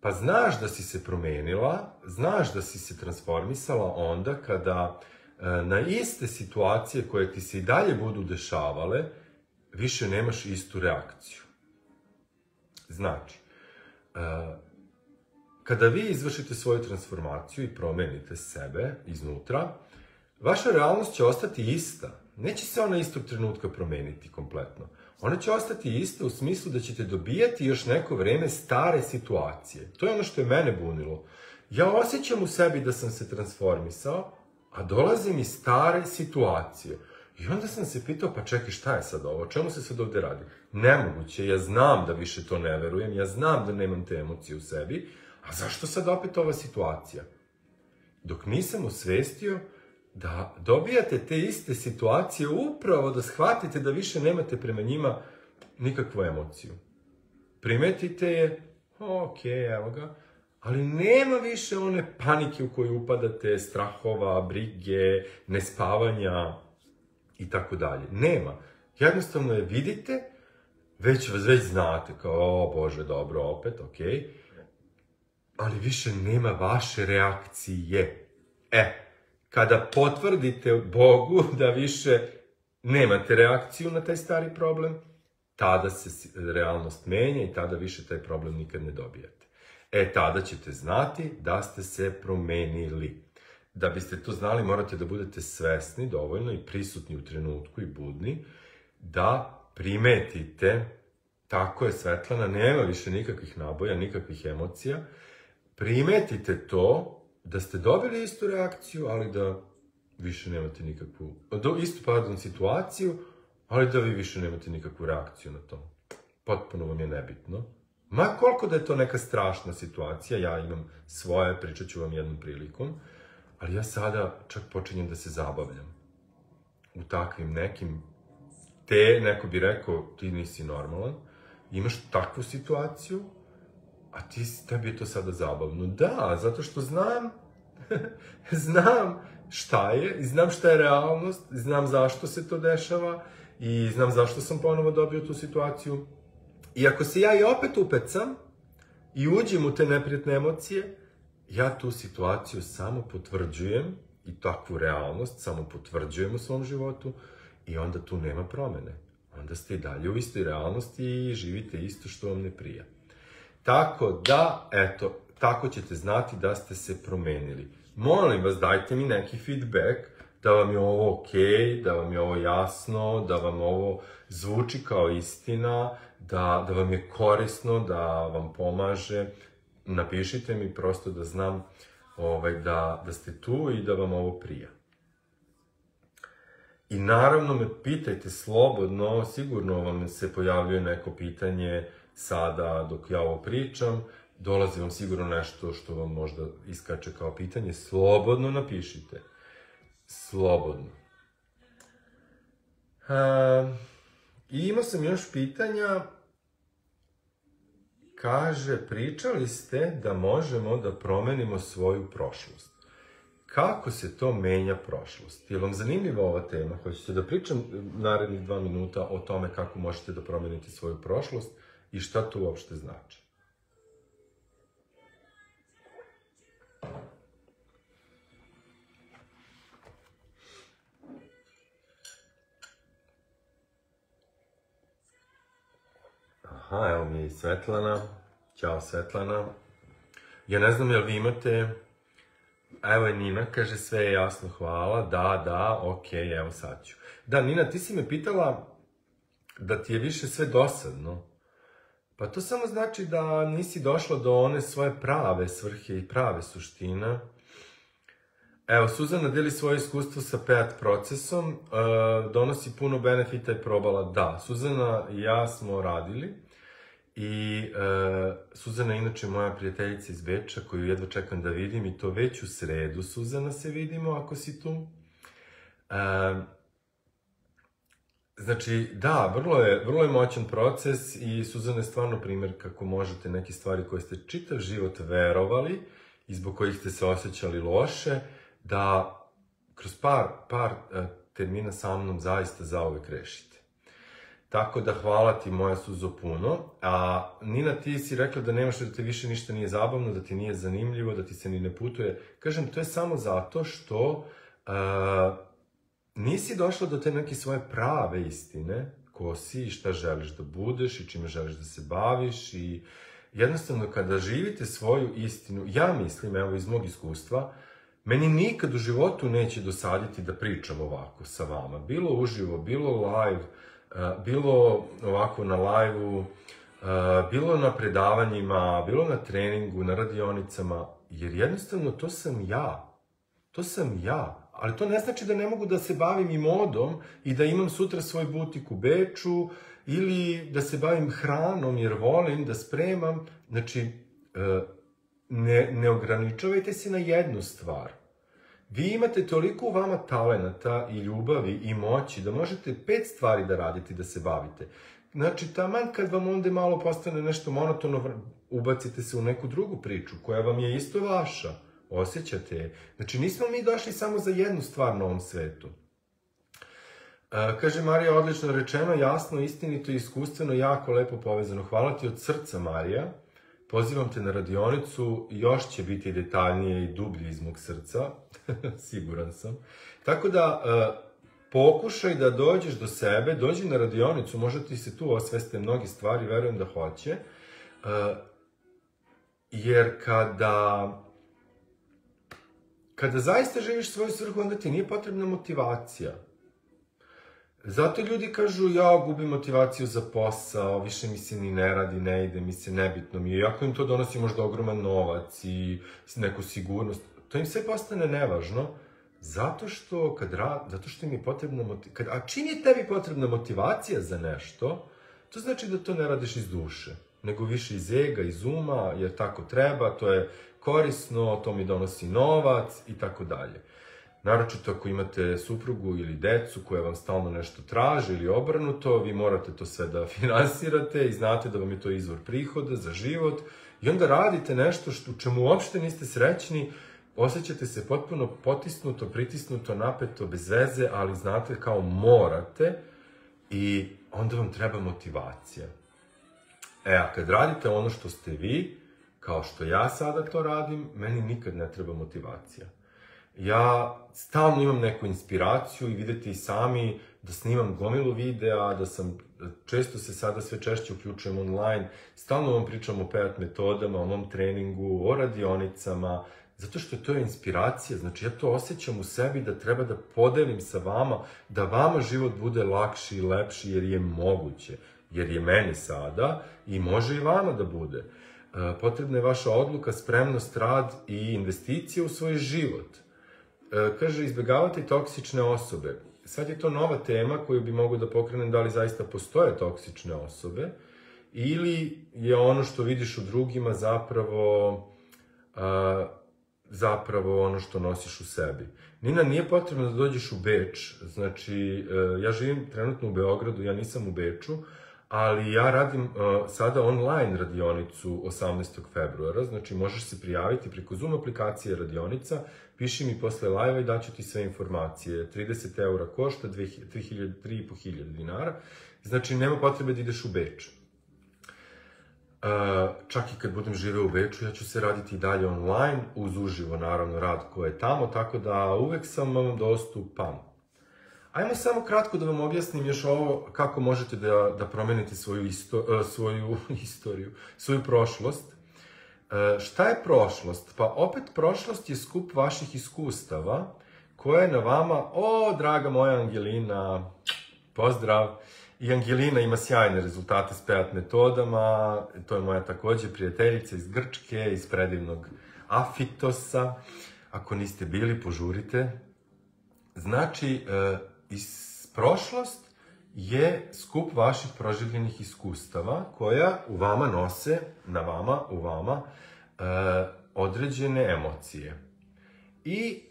Pa znaš da si se promenila, znaš da si se transformisala onda kada e, na iste situacije koje ti se i dalje budu dešavale, više nemaš istu reakciju. Znači, e, kada vi izvršite svoju transformaciju i promenite sebe iznutra, vaša realnost će ostati ista. Neće se ona istog trenutka promeniti kompletno ona će ostati ista u smislu da ćete dobijati još neko vreme stare situacije. To je ono što je mene bunilo. Ja osjećam u sebi da sam se transformisao, a dolaze mi stare situacije. I onda sam se pitao, pa čekaj, šta je sad ovo? Čemu se sad ovde radi? Nemoguće, ja znam da više to ne verujem, ja znam da nemam te emocije u sebi, a zašto sad opet ova situacija? Dok nisam osvestio da dobijate te iste situacije upravo da shvatite da više nemate prema njima nikakvu emociju. Primetite je, ok, evo ga, ali nema više one panike u koju upadate, strahova, brige, nespavanja i tako dalje. Nema. Jednostavno je vidite, već već znate, kao, o Bože, dobro, opet, ok, ali više nema vaše reakcije. E, kada potvrdite Bogu (laughs) da više nemate reakciju na taj stari problem, tada se realnost menja i tada više taj problem nikad ne dobijate. E, tada ćete znati da ste se promenili. Da biste to znali, morate da budete svesni dovoljno i prisutni u trenutku i budni, da primetite, tako je Svetlana, nema više nikakvih naboja, nikakvih emocija, primetite to da ste dobili istu reakciju, ali da više nemate nikakvu, do, istu, pardon, situaciju, ali da vi više nemate nikakvu reakciju na to. Potpuno vam je nebitno. Ma koliko da je to neka strašna situacija, ja imam svoje, pričat ću vam jednom prilikom, ali ja sada čak počinjem da se zabavljam u takvim nekim, te, neko bi rekao, ti nisi normalan, imaš takvu situaciju, a ti, tebi je to sada zabavno. Da, zato što znam, (laughs) znam šta je, i znam šta je realnost, znam zašto se to dešava, i znam zašto sam ponovo dobio tu situaciju. I ako se ja i opet upecam, i uđem u te neprijatne emocije, ja tu situaciju samo potvrđujem i takvu realnost samo potvrđujem u svom životu i onda tu nema promene. Onda ste i dalje u istoj realnosti i živite isto što vam ne prija. Tako da, eto, tako ćete znati da ste se promenili. Molim vas, dajte mi neki feedback, da vam je ovo ok, da vam je ovo jasno, da vam ovo zvuči kao istina, da, da vam je korisno, da vam pomaže. Napišite mi prosto da znam ovaj, da, da ste tu i da vam ovo prija. I naravno me pitajte slobodno, sigurno vam se pojavljuje neko pitanje sada dok ja ovo pričam dolazi vam sigurno nešto što vam možda iskače kao pitanje, slobodno napišite. Slobodno. E, I imao sam još pitanja. Kaže, pričali ste da možemo da promenimo svoju prošlost. Kako se to menja prošlost? Je vam zanimljiva ova tema? Hoćete da pričam narednih dva minuta o tome kako možete da promenite svoju prošlost i šta to uopšte znači? Aha, evo mi je i Svetlana. Ćao Svetlana. Ja ne znam jel vi imate... Evo je Nina, kaže sve je jasno, hvala. Da, da, okej, okay, evo sad ću. Da, Nina, ti si me pitala da ti je više sve dosadno. Pa to samo znači da nisi došla do one svoje prave svrhe i prave suština. Evo, Suzana deli svoje iskustvo sa PEAT procesom, uh, donosi puno benefita i probala. Da, Suzana i ja smo radili i uh, Suzana je inače moja prijateljica iz Beča koju jedva čekam da vidim i to već u sredu, Suzana, se vidimo ako si tu. Uh, Znači, da, vrlo je, vrlo je moćan proces i Suzana je stvarno primjer kako možete neke stvari koje ste čitav život verovali i zbog kojih ste se osjećali loše, da kroz par, par uh, termina sa mnom zaista zauvek rešite. Tako da hvala ti moja Suzo puno. A Nina ti si rekla da nemaš da te više ništa nije zabavno, da ti nije zanimljivo, da ti se ni ne putuje. Kažem, to je samo zato što uh, nisi došla do te neke svoje prave istine, ko si i šta želiš da budeš i čime želiš da se baviš i jednostavno kada živite svoju istinu, ja mislim, evo iz mog iskustva, meni nikad u životu neće dosaditi da pričam ovako sa vama. Bilo uživo, bilo live, bilo ovako na live-u, bilo na predavanjima, bilo na treningu, na radionicama, jer jednostavno to sam ja. To sam ja. Ali to ne znači da ne mogu da se bavim i modom i da imam sutra svoj butik u Beču ili da se bavim hranom jer volim da spremam. Znači, e, ne, ne ograničavajte se na jednu stvar. Vi imate toliko u vama talenata i ljubavi i moći da možete pet stvari da radite da se bavite. Znači, taman kad vam onda malo postane nešto monotono, ubacite se u neku drugu priču koja vam je isto vaša. Osjećate je. Znači, nismo mi došli samo za jednu stvar na ovom svetu. E, kaže Marija, odlično rečeno, jasno, istinito i iskustveno, jako lepo povezano. Hvala ti od srca, Marija. Pozivam te na radionicu, još će biti detaljnije i dublje iz mog srca, (laughs) siguran sam. Tako da, uh, pokušaj da dođeš do sebe, dođi na radionicu, možda ti se tu osveste mnogi stvari, verujem da hoće. Uh, jer kada kada zaista živiš svoju svrhu, onda ti nije potrebna motivacija. Zato ljudi kažu, ja gubim motivaciju za posao, više mi se ni ne radi, ne ide, mi se nebitno mi je, iako im to donosi možda ogroman novac i neku sigurnost, to im sve postane nevažno, zato što kad rad, zato što im je potrebna motivacija, a čim je tebi potrebna motivacija za nešto, to znači da to ne radiš iz duše, nego više iz ega, iz uma, jer tako treba, to je korisno, to mi donosi novac i tako dalje. Naročito ako imate suprugu ili decu koja vam stalno nešto traže ili obrnuto, vi morate to sve da (laughs) finansirate i znate da vam je to izvor prihoda za život i onda radite nešto što, čemu uopšte niste srećni, osjećate se potpuno potisnuto, pritisnuto, napeto, bez veze, ali znate kao morate i onda vam treba motivacija. E, a kad radite ono što ste vi, kao što ja sada to radim, meni nikad ne treba motivacija ja stalno imam neku inspiraciju i vidite i sami da snimam gomilu videa, da sam, često se sada sve češće uključujem online, stalno vam pričam o PEAT metodama, o mom treningu, o radionicama, zato što je to inspiracija, znači ja to osjećam u sebi da treba da podelim sa vama, da vama život bude lakši i lepši jer je moguće, jer je meni sada i može i vama da bude. E, potrebna je vaša odluka, spremnost, rad i investicija u svoj život – kaže, izbjegavati toksične osobe. Sad je to nova tema koju bi mogu da pokrenem da li zaista postoje toksične osobe ili je ono što vidiš u drugima zapravo a, zapravo ono što nosiš u sebi. Nina, nije potrebno da dođeš u Beč, znači, e, ja živim trenutno u Beogradu, ja nisam u Beču, ali ja radim uh, sada online radionicu 18. februara, znači možeš se prijaviti preko Zoom aplikacije radionica, piši mi posle live-a i daću ti sve informacije. 30 eura košta, 3.500 dinara, znači nema potrebe da ideš u Beč. Uh, čak i kad budem živeo u Beču, ja ću se raditi i dalje online, uz uživo naravno rad ko je tamo, tako da uvek sam vam dostupan. Ajmo samo kratko da vam objasnim još ovo kako možete da, da promenite svoju, isto, uh, svoju (laughs) istoriju, svoju prošlost. Uh, šta je prošlost? Pa opet prošlost je skup vaših iskustava koje je na vama, o, draga moja Angelina, pozdrav, i Angelina ima sjajne rezultate s PEAT metodama, to je moja takođe prijateljica iz Grčke, iz predivnog Afitosa. Ako niste bili, požurite. Znači, uh, iz prošlost je skup vaših proživljenih iskustava koja u vama nose, na vama, u vama, e, određene emocije. I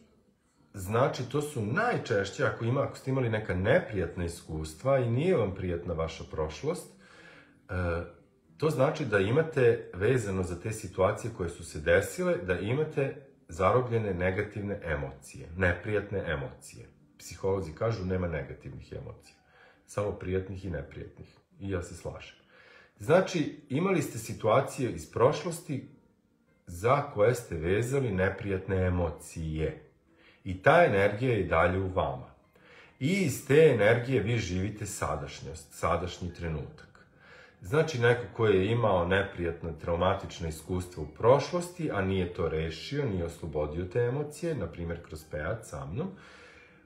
znači to su najčešće, ako, ima, ako ste imali neka neprijatna iskustva i nije vam prijatna vaša prošlost, e, to znači da imate vezano za te situacije koje su se desile, da imate zarobljene negativne emocije, neprijatne emocije psiholozi kažu nema negativnih emocija. Samo prijatnih i neprijatnih. I ja se slažem. Znači, imali ste situacije iz prošlosti za koje ste vezali neprijatne emocije. I ta energija je dalje u vama. I iz te energije vi živite sadašnjost, sadašnji trenutak. Znači, neko ko je imao neprijatna, traumatična iskustva u prošlosti, a nije to rešio, nije oslobodio te emocije, na primjer kroz pejat sa mnom,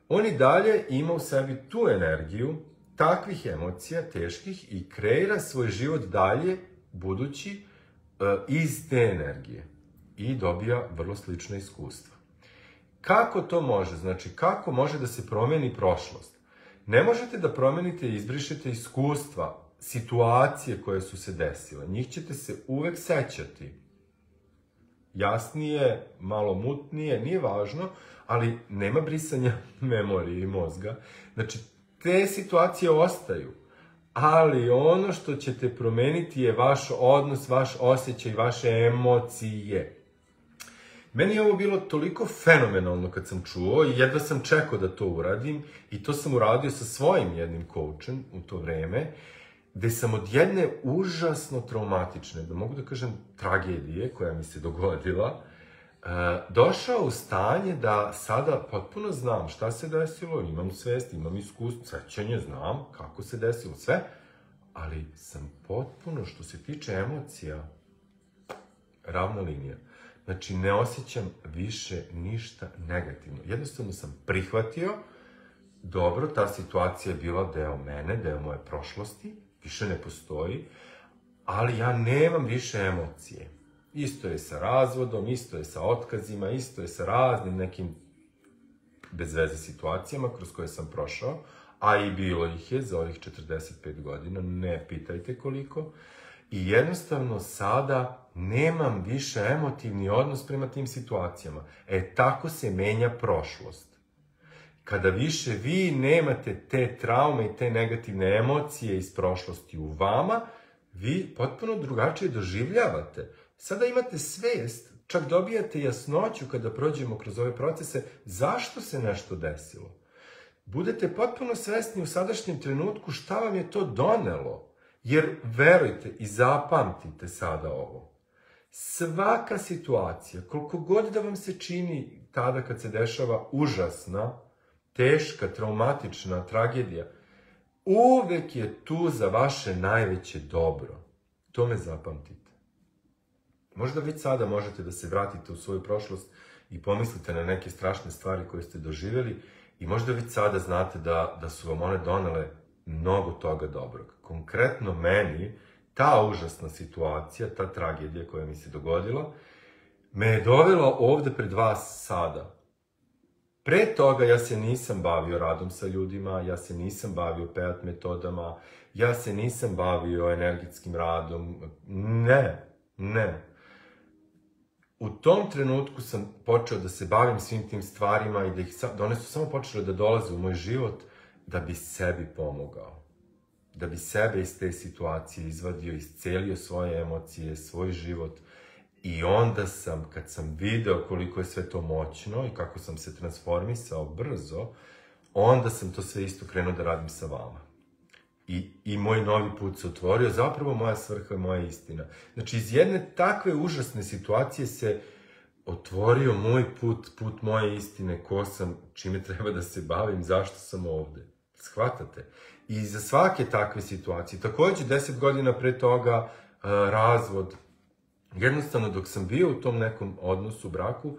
on i dalje ima u sebi tu energiju takvih emocija teških i kreira svoj život dalje, budući, e, iz te energije. I dobija vrlo slično iskustva. Kako to može? Znači, kako može da se promeni prošlost? Ne možete da promenite i izbrišete iskustva, situacije koje su se desile. Njih ćete se uvek sećati. Jasnije, malo mutnije, nije važno, ali nema brisanja (laughs) memorije i mozga. Znači, te situacije ostaju, ali ono što ćete promeniti je vaš odnos, vaš osjećaj, vaše emocije. Meni je ovo bilo toliko fenomenalno kad sam čuo i jedva sam čekao da to uradim i to sam uradio sa svojim jednim coachem u to vreme, gde sam od jedne užasno traumatične, da mogu da kažem tragedije koja mi se dogodila, došao u stanje da sada potpuno znam šta se desilo, imam svest, imam iskustvo, sećanje, znam kako se desilo, sve, ali sam potpuno, što se tiče emocija, ravna linija. Znači, ne osjećam više ništa negativno. Jednostavno sam prihvatio, dobro, ta situacija je bila deo mene, deo moje prošlosti, više ne postoji, ali ja nemam više emocije. Isto je sa razvodom, isto je sa otkazima, isto je sa raznim nekim bez veze situacijama kroz koje sam prošao, a i bilo ih je za ovih 45 godina, ne pitajte koliko. I jednostavno sada nemam više emotivni odnos prema tim situacijama. E, tako se menja prošlost. Kada više vi nemate te traume i te negativne emocije iz prošlosti u vama, vi potpuno drugačije doživljavate Sada imate svest, čak dobijate jasnoću kada prođemo kroz ove procese, zašto se nešto desilo. Budete potpuno svesni u sadašnjem trenutku šta vam je to donelo. Jer verujte i zapamtite sada ovo. Svaka situacija, koliko god da vam se čini tada kad se dešava užasna, teška, traumatična tragedija, uvek je tu za vaše najveće dobro. To me zapamtite. Možda već sada možete da se vratite u svoju prošlost i pomislite na neke strašne stvari koje ste doživjeli i možda već sada znate da, da su vam one donele mnogo toga dobrog. Konkretno meni, ta užasna situacija, ta tragedija koja mi se dogodila, me je dovela ovde pred vas sada. Pre toga ja se nisam bavio radom sa ljudima, ja se nisam bavio PEAT metodama, ja se nisam bavio energetskim radom. Ne, ne. U tom trenutku sam počeo da se bavim svim tim stvarima i da, ih, da one su samo počele da dolaze u moj život da bi sebi pomogao. Da bi sebe iz te situacije izvadio, iscelio svoje emocije, svoj život – I onda sam, kad sam video koliko je sve to moćno i kako sam se transformisao brzo, onda sam to sve isto krenuo da radim sa vama. I, I moj novi put se otvorio, zapravo moja svrha moja istina. Znači, iz jedne takve užasne situacije se otvorio moj put, put moje istine, ko sam, čime treba da se bavim, zašto sam ovde. Shvatate? I za svake takve situacije, takođe, deset godina pre toga, razvod, jednostavno dok sam bio u tom nekom odnosu, braku,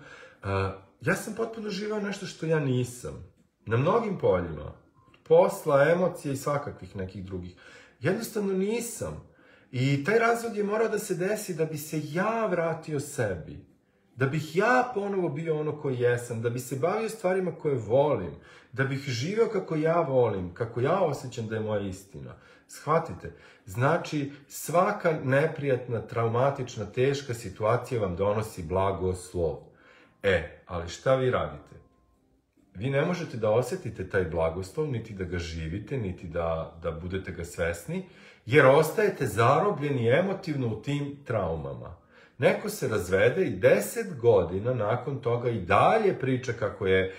ja sam potpuno živao nešto što ja nisam. Na mnogim poljima. Posla, emocija i svakakvih nekih drugih. Jednostavno nisam. I taj razvod je morao da se desi da bi se ja vratio sebi. Da bih ja ponovo bio ono koji jesam, da bi se bavio stvarima koje volim, da bih živeo kako ja volim, kako ja osjećam da je moja istina. Shvatite, znači svaka neprijatna, traumatična, teška situacija vam donosi blagoslov. E, ali šta vi radite? Vi ne možete da osetite taj blagoslov, niti da ga živite, niti da, da budete ga svesni, jer ostajete zarobljeni emotivno u tim traumama. Neko se razvede i deset godina nakon toga i dalje priča kako je,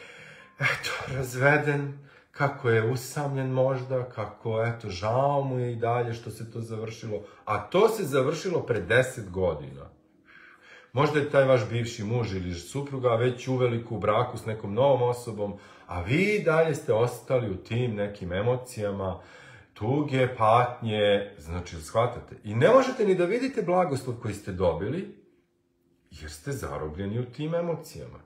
eto, razveden, kako je usamljen možda, kako, eto, žao mu je i dalje što se to završilo. A to se završilo pre deset godina. Možda je taj vaš bivši muž ili supruga već u braku s nekom novom osobom, a vi dalje ste ostali u tim nekim emocijama, tuge, patnje, znači, shvatate. I ne možete ni da vidite blagoslov koji ste dobili, jer ste zarobljeni u tim emocijama.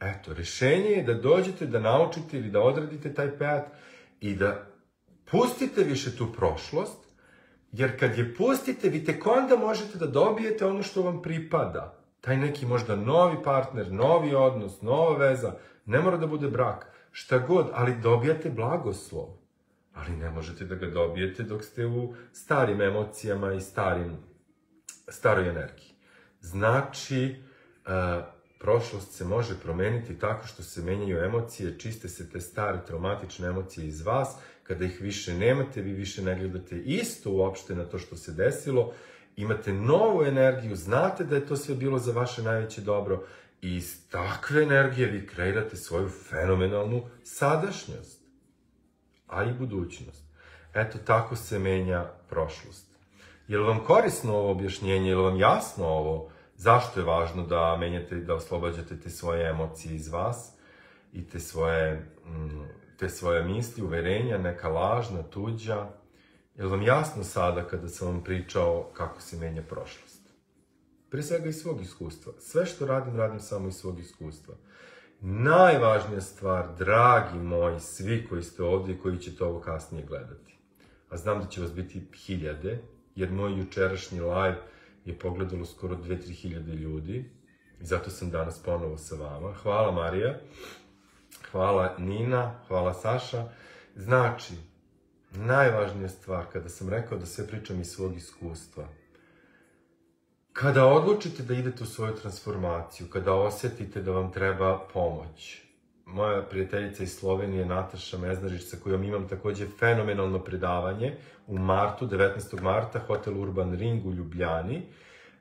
Eto, rešenje je da dođete, da naučite ili da odradite taj pet i da pustite više tu prošlost, jer kad je pustite, vi tek onda možete da dobijete ono što vam pripada. Taj neki možda novi partner, novi odnos, nova veza, ne mora da bude brak, šta god, ali dobijate blagoslov. Ali ne možete da ga dobijete dok ste u starim emocijama i starim, staroj energiji. Znači, uh, Prošlost se može promeniti tako što se menjaju emocije, čiste se te stare traumatične emocije iz vas, kada ih više nemate, vi više ne gledate isto uopšte na to što se desilo, imate novu energiju, znate da je to sve bilo za vaše najveće dobro i iz takve energije vi kreirate svoju fenomenalnu sadašnjost, a i budućnost. Eto, tako se menja prošlost. Je li vam korisno ovo objašnjenje, je li vam jasno ovo? Zašto je važno da menjate, da oslobađate te svoje emocije iz vas i te svoje, mm, te svoje misli, uverenja, neka lažna, tuđa? Je li vam jasno sada kada sam vam pričao kako se menja prošlost? Pre svega iz svog iskustva. Sve što radim, radim samo iz svog iskustva. Najvažnija stvar, dragi moji, svi koji ste ovdje i koji ćete ovo kasnije gledati, a znam da će vas biti hiljade, jer moj jučerašnji live je pogledalo skoro 2-3 hiljade ljudi i zato sam danas ponovo sa vama. Hvala Marija, hvala Nina, hvala Saša. Znači, najvažnija stvar kada sam rekao da sve pričam iz svog iskustva, kada odlučite da idete u svoju transformaciju, kada osetite da vam treba pomoć, moja prijateljica iz Slovenije, Nataša Meznarić, sa kojom imam takođe fenomenalno predavanje u martu, 19. marta, Hotel Urban Ring u Ljubljani.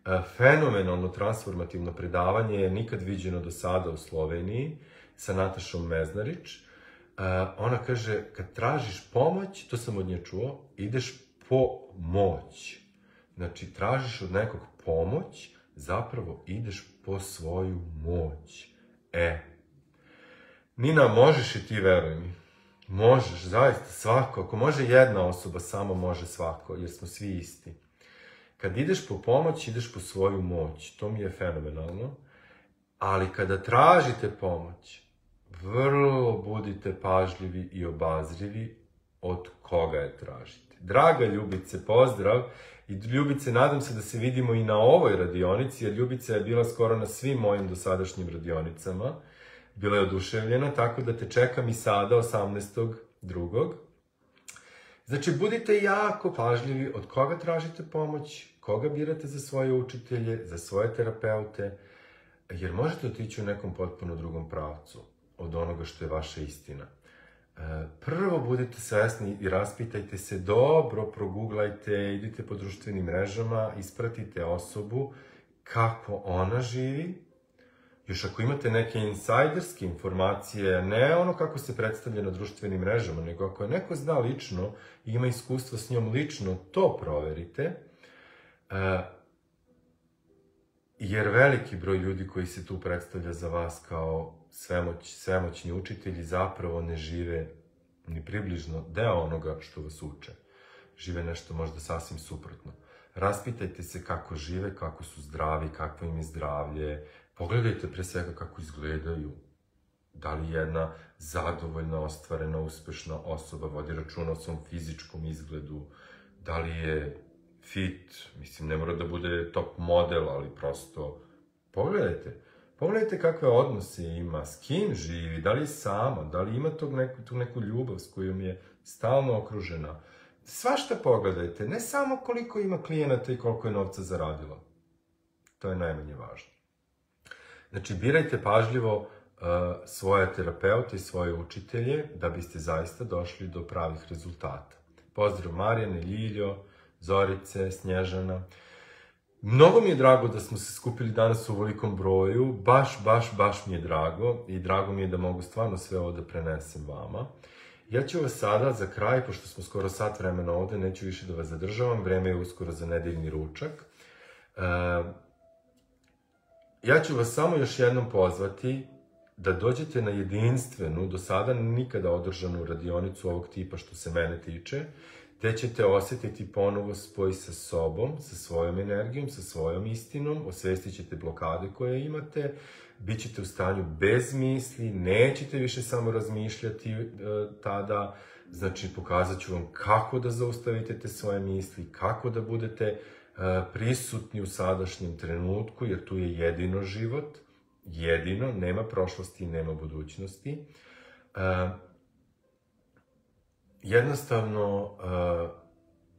E, fenomenalno transformativno predavanje je nikad viđeno do sada u Sloveniji sa Natašom Meznarić. Ona kaže, kad tražiš pomoć, to sam od nje čuo, ideš po moć. Znači, tražiš od nekog pomoć, zapravo ideš po svoju moć. E, Nina, možeš i ti, veruj mi. Možeš, zaista, svako. Ako može jedna osoba, samo može svako, jer smo svi isti. Kad ideš po pomoć, ideš po svoju moć. To mi je fenomenalno. Ali kada tražite pomoć, vrlo budite pažljivi i obazrivi od koga je tražite. Draga Ljubice, pozdrav. I Ljubice, nadam se da se vidimo i na ovoj radionici, jer Ljubica je bila skoro na svim mojim dosadašnjim radionicama. bila je oduševljena, tako da te čekam i sada, 18. drugog. Znači, budite jako pažljivi od koga tražite pomoć, koga birate za svoje učitelje, za svoje terapeute, jer možete otići u nekom potpuno drugom pravcu od onoga što je vaša istina. E, prvo budite svesni i raspitajte se dobro, proguglajte, idite po društvenim mrežama, ispratite osobu, kako ona živi, još ako imate neke insajderske informacije, ne ono kako se predstavlja na društvenim mrežama, nego ako je neko zna lično i ima iskustvo s njom lično, to proverite. E, jer veliki broj ljudi koji se tu predstavlja za vas kao svemoć, svemoćni učitelji zapravo ne žive ni približno deo onoga što vas uče. Žive nešto možda sasvim suprotno. Raspitajte se kako žive, kako su zdravi, kakvo im je zdravlje. Pogledajte pre svega kako izgledaju. Da li jedna zadovoljna, ostvarena, uspešna osoba vodi računa o svom fizičkom izgledu, da li je fit, mislim, ne mora da bude top model, ali prosto pogledajte. Pogledajte kakve odnose ima, s kim živi, da li je sama, da li ima tog neku, tu neku ljubav s kojom je stalno okružena. Svašta pogledajte, ne samo koliko ima klijenata i koliko je novca zaradila. To je najmanje važno. Znači, birajte pažljivo uh, svoje terapeute i svoje učitelje da biste zaista došli do pravih rezultata. Pozdrav Marijane, Ljiljo, Zorice, Snježana. Mnogo mi je drago da smo se skupili danas u velikom broju, baš, baš, baš mi je drago i drago mi je da mogu stvarno sve ovo da prenesem vama. Ja ću vas sada, za kraj, pošto smo skoro sat vremena ovde, neću više da vas zadržavam, vreme je uskoro za nedeljni ručak. E, ja ću vas samo još jednom pozvati da dođete na jedinstvenu, do sada nikada održanu radionicu ovog tipa što se mene tiče, gde ćete osetiti ponovo spoj sa sobom, sa svojom energijom, sa svojom istinom, osvestit ćete blokade koje imate, bit ćete u stanju bez misli, nećete više samo razmišljati e, tada, znači pokazat ću vam kako da zaustavite te svoje misli, kako da budete e, prisutni u sadašnjem trenutku, jer tu je jedino život, jedino, nema prošlosti nema budućnosti. E, jednostavno uh,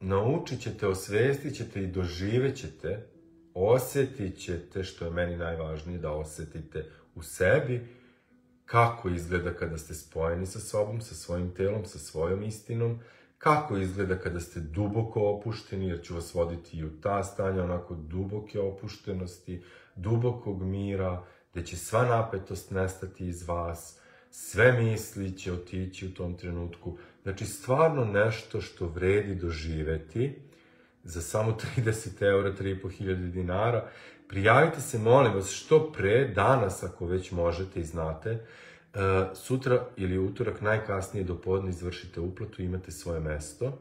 naučit ćete, osvestit ćete i doživet ćete, osetit ćete, što je meni najvažnije, da osetite u sebi kako izgleda kada ste spojeni sa sobom, sa svojim telom, sa svojom istinom, kako izgleda kada ste duboko opušteni, jer ću vas voditi i u ta stanja onako duboke opuštenosti, dubokog mira, gde će sva napetost nestati iz vas, sve misli će otići u tom trenutku, Znači, stvarno nešto što vredi doživeti za samo 30 eura, 3.500 dinara. Prijavite se, molim vas, što pre, danas, ako već možete i znate, e, sutra ili utorak najkasnije do podne izvršite uplatu, imate svoje mesto.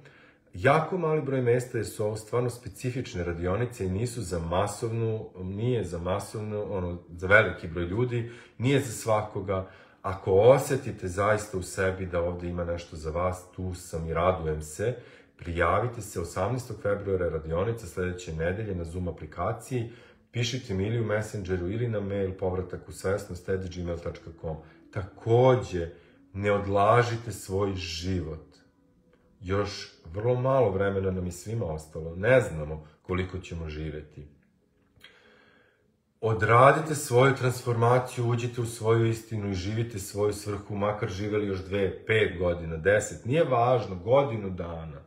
Jako mali broj mesta jer su ovo stvarno specifične radionice i nisu za masovnu, nije za masovnu, ono, za veliki broj ljudi, nije za svakoga, Ako osetite zaista u sebi da ovde ima nešto za vas, tu sam i radujem se. Prijavite se 18. februara radionica sledeće nedelje na Zoom aplikaciji. Pišite mi ili u Messengeru ili na mail povratak u svesnost.gmail.com. Takođe, ne odlažite svoj život. Još vrlo malo vremena nam je svima ostalo. Ne znamo koliko ćemo živeti odradite svoju transformaciju, uđite u svoju istinu i živite svoju svrhu, makar živeli još dve, pet godina, deset, nije važno, godinu dana,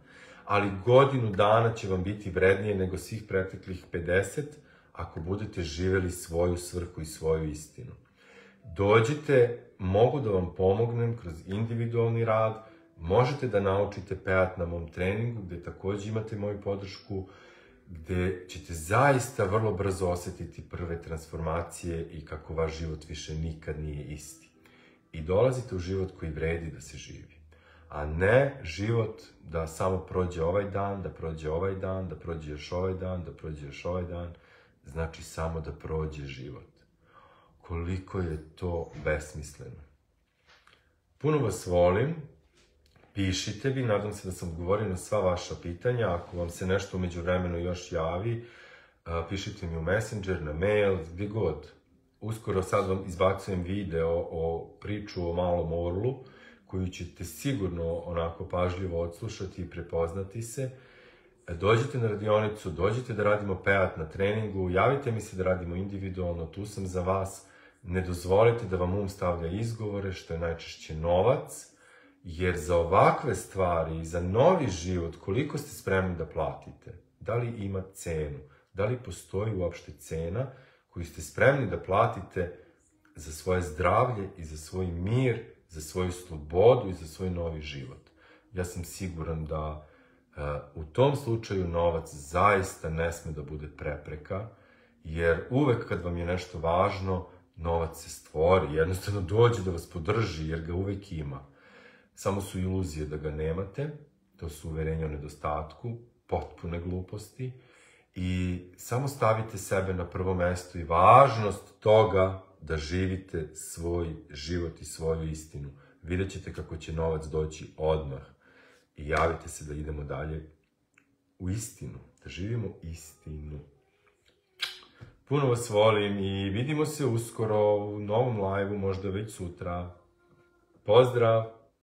ali godinu dana će vam biti vrednije nego svih preteklih 50 ako budete živeli svoju svrhu i svoju istinu. Dođite, mogu da vam pomognem kroz individualni rad, možete da naučite pejat na mom treningu, gde takođe imate moju podršku, gde ćete zaista vrlo brzo osetiti prve transformacije i kako vaš život više nikad nije isti. I dolazite u život koji vredi da se živi. A ne život da samo prođe ovaj dan, da prođe ovaj dan, da prođe još ovaj dan, da prođe još ovaj dan. Znači samo da prođe život. Koliko je to besmisleno. Puno vas volim, pišite vi, nadam se da sam odgovorio na sva vaša pitanja, ako vam se nešto umeđu vremenu još javi, pišite mi u Messenger, na mail, gdje god. uskoro sad vam izbacujem video o priču o malom orlu, koju ćete sigurno onako pažljivo odslušati i prepoznati se. E, dođite na radionicu, dođite da radimo pejat na treningu, javite mi se da radimo individualno, tu sam za vas. Ne dozvolite da vam um stavlja izgovore, što je najčešće novac, jer za ovakve stvari i za novi život, koliko ste spremni da platite? Da li ima cenu? Da li postoji uopšte cena koju ste spremni da platite za svoje zdravlje i za svoj mir, za svoju slobodu i za svoj novi život? Ja sam siguran da u tom slučaju novac zaista ne sme da bude prepreka, jer uvek kad vam je nešto važno, novac se stvori, jednostavno dođe da vas podrži, jer ga uvek ima. Samo su iluzije da ga nemate, to su uverenja o nedostatku, potpune gluposti, i samo stavite sebe na prvo mesto i važnost toga da živite svoj život i svoju istinu. Vidjet ćete kako će novac doći odmah i javite se da idemo dalje u istinu, da živimo istinu. Puno vas volim i vidimo se uskoro u novom live-u, možda već sutra. Pozdrav!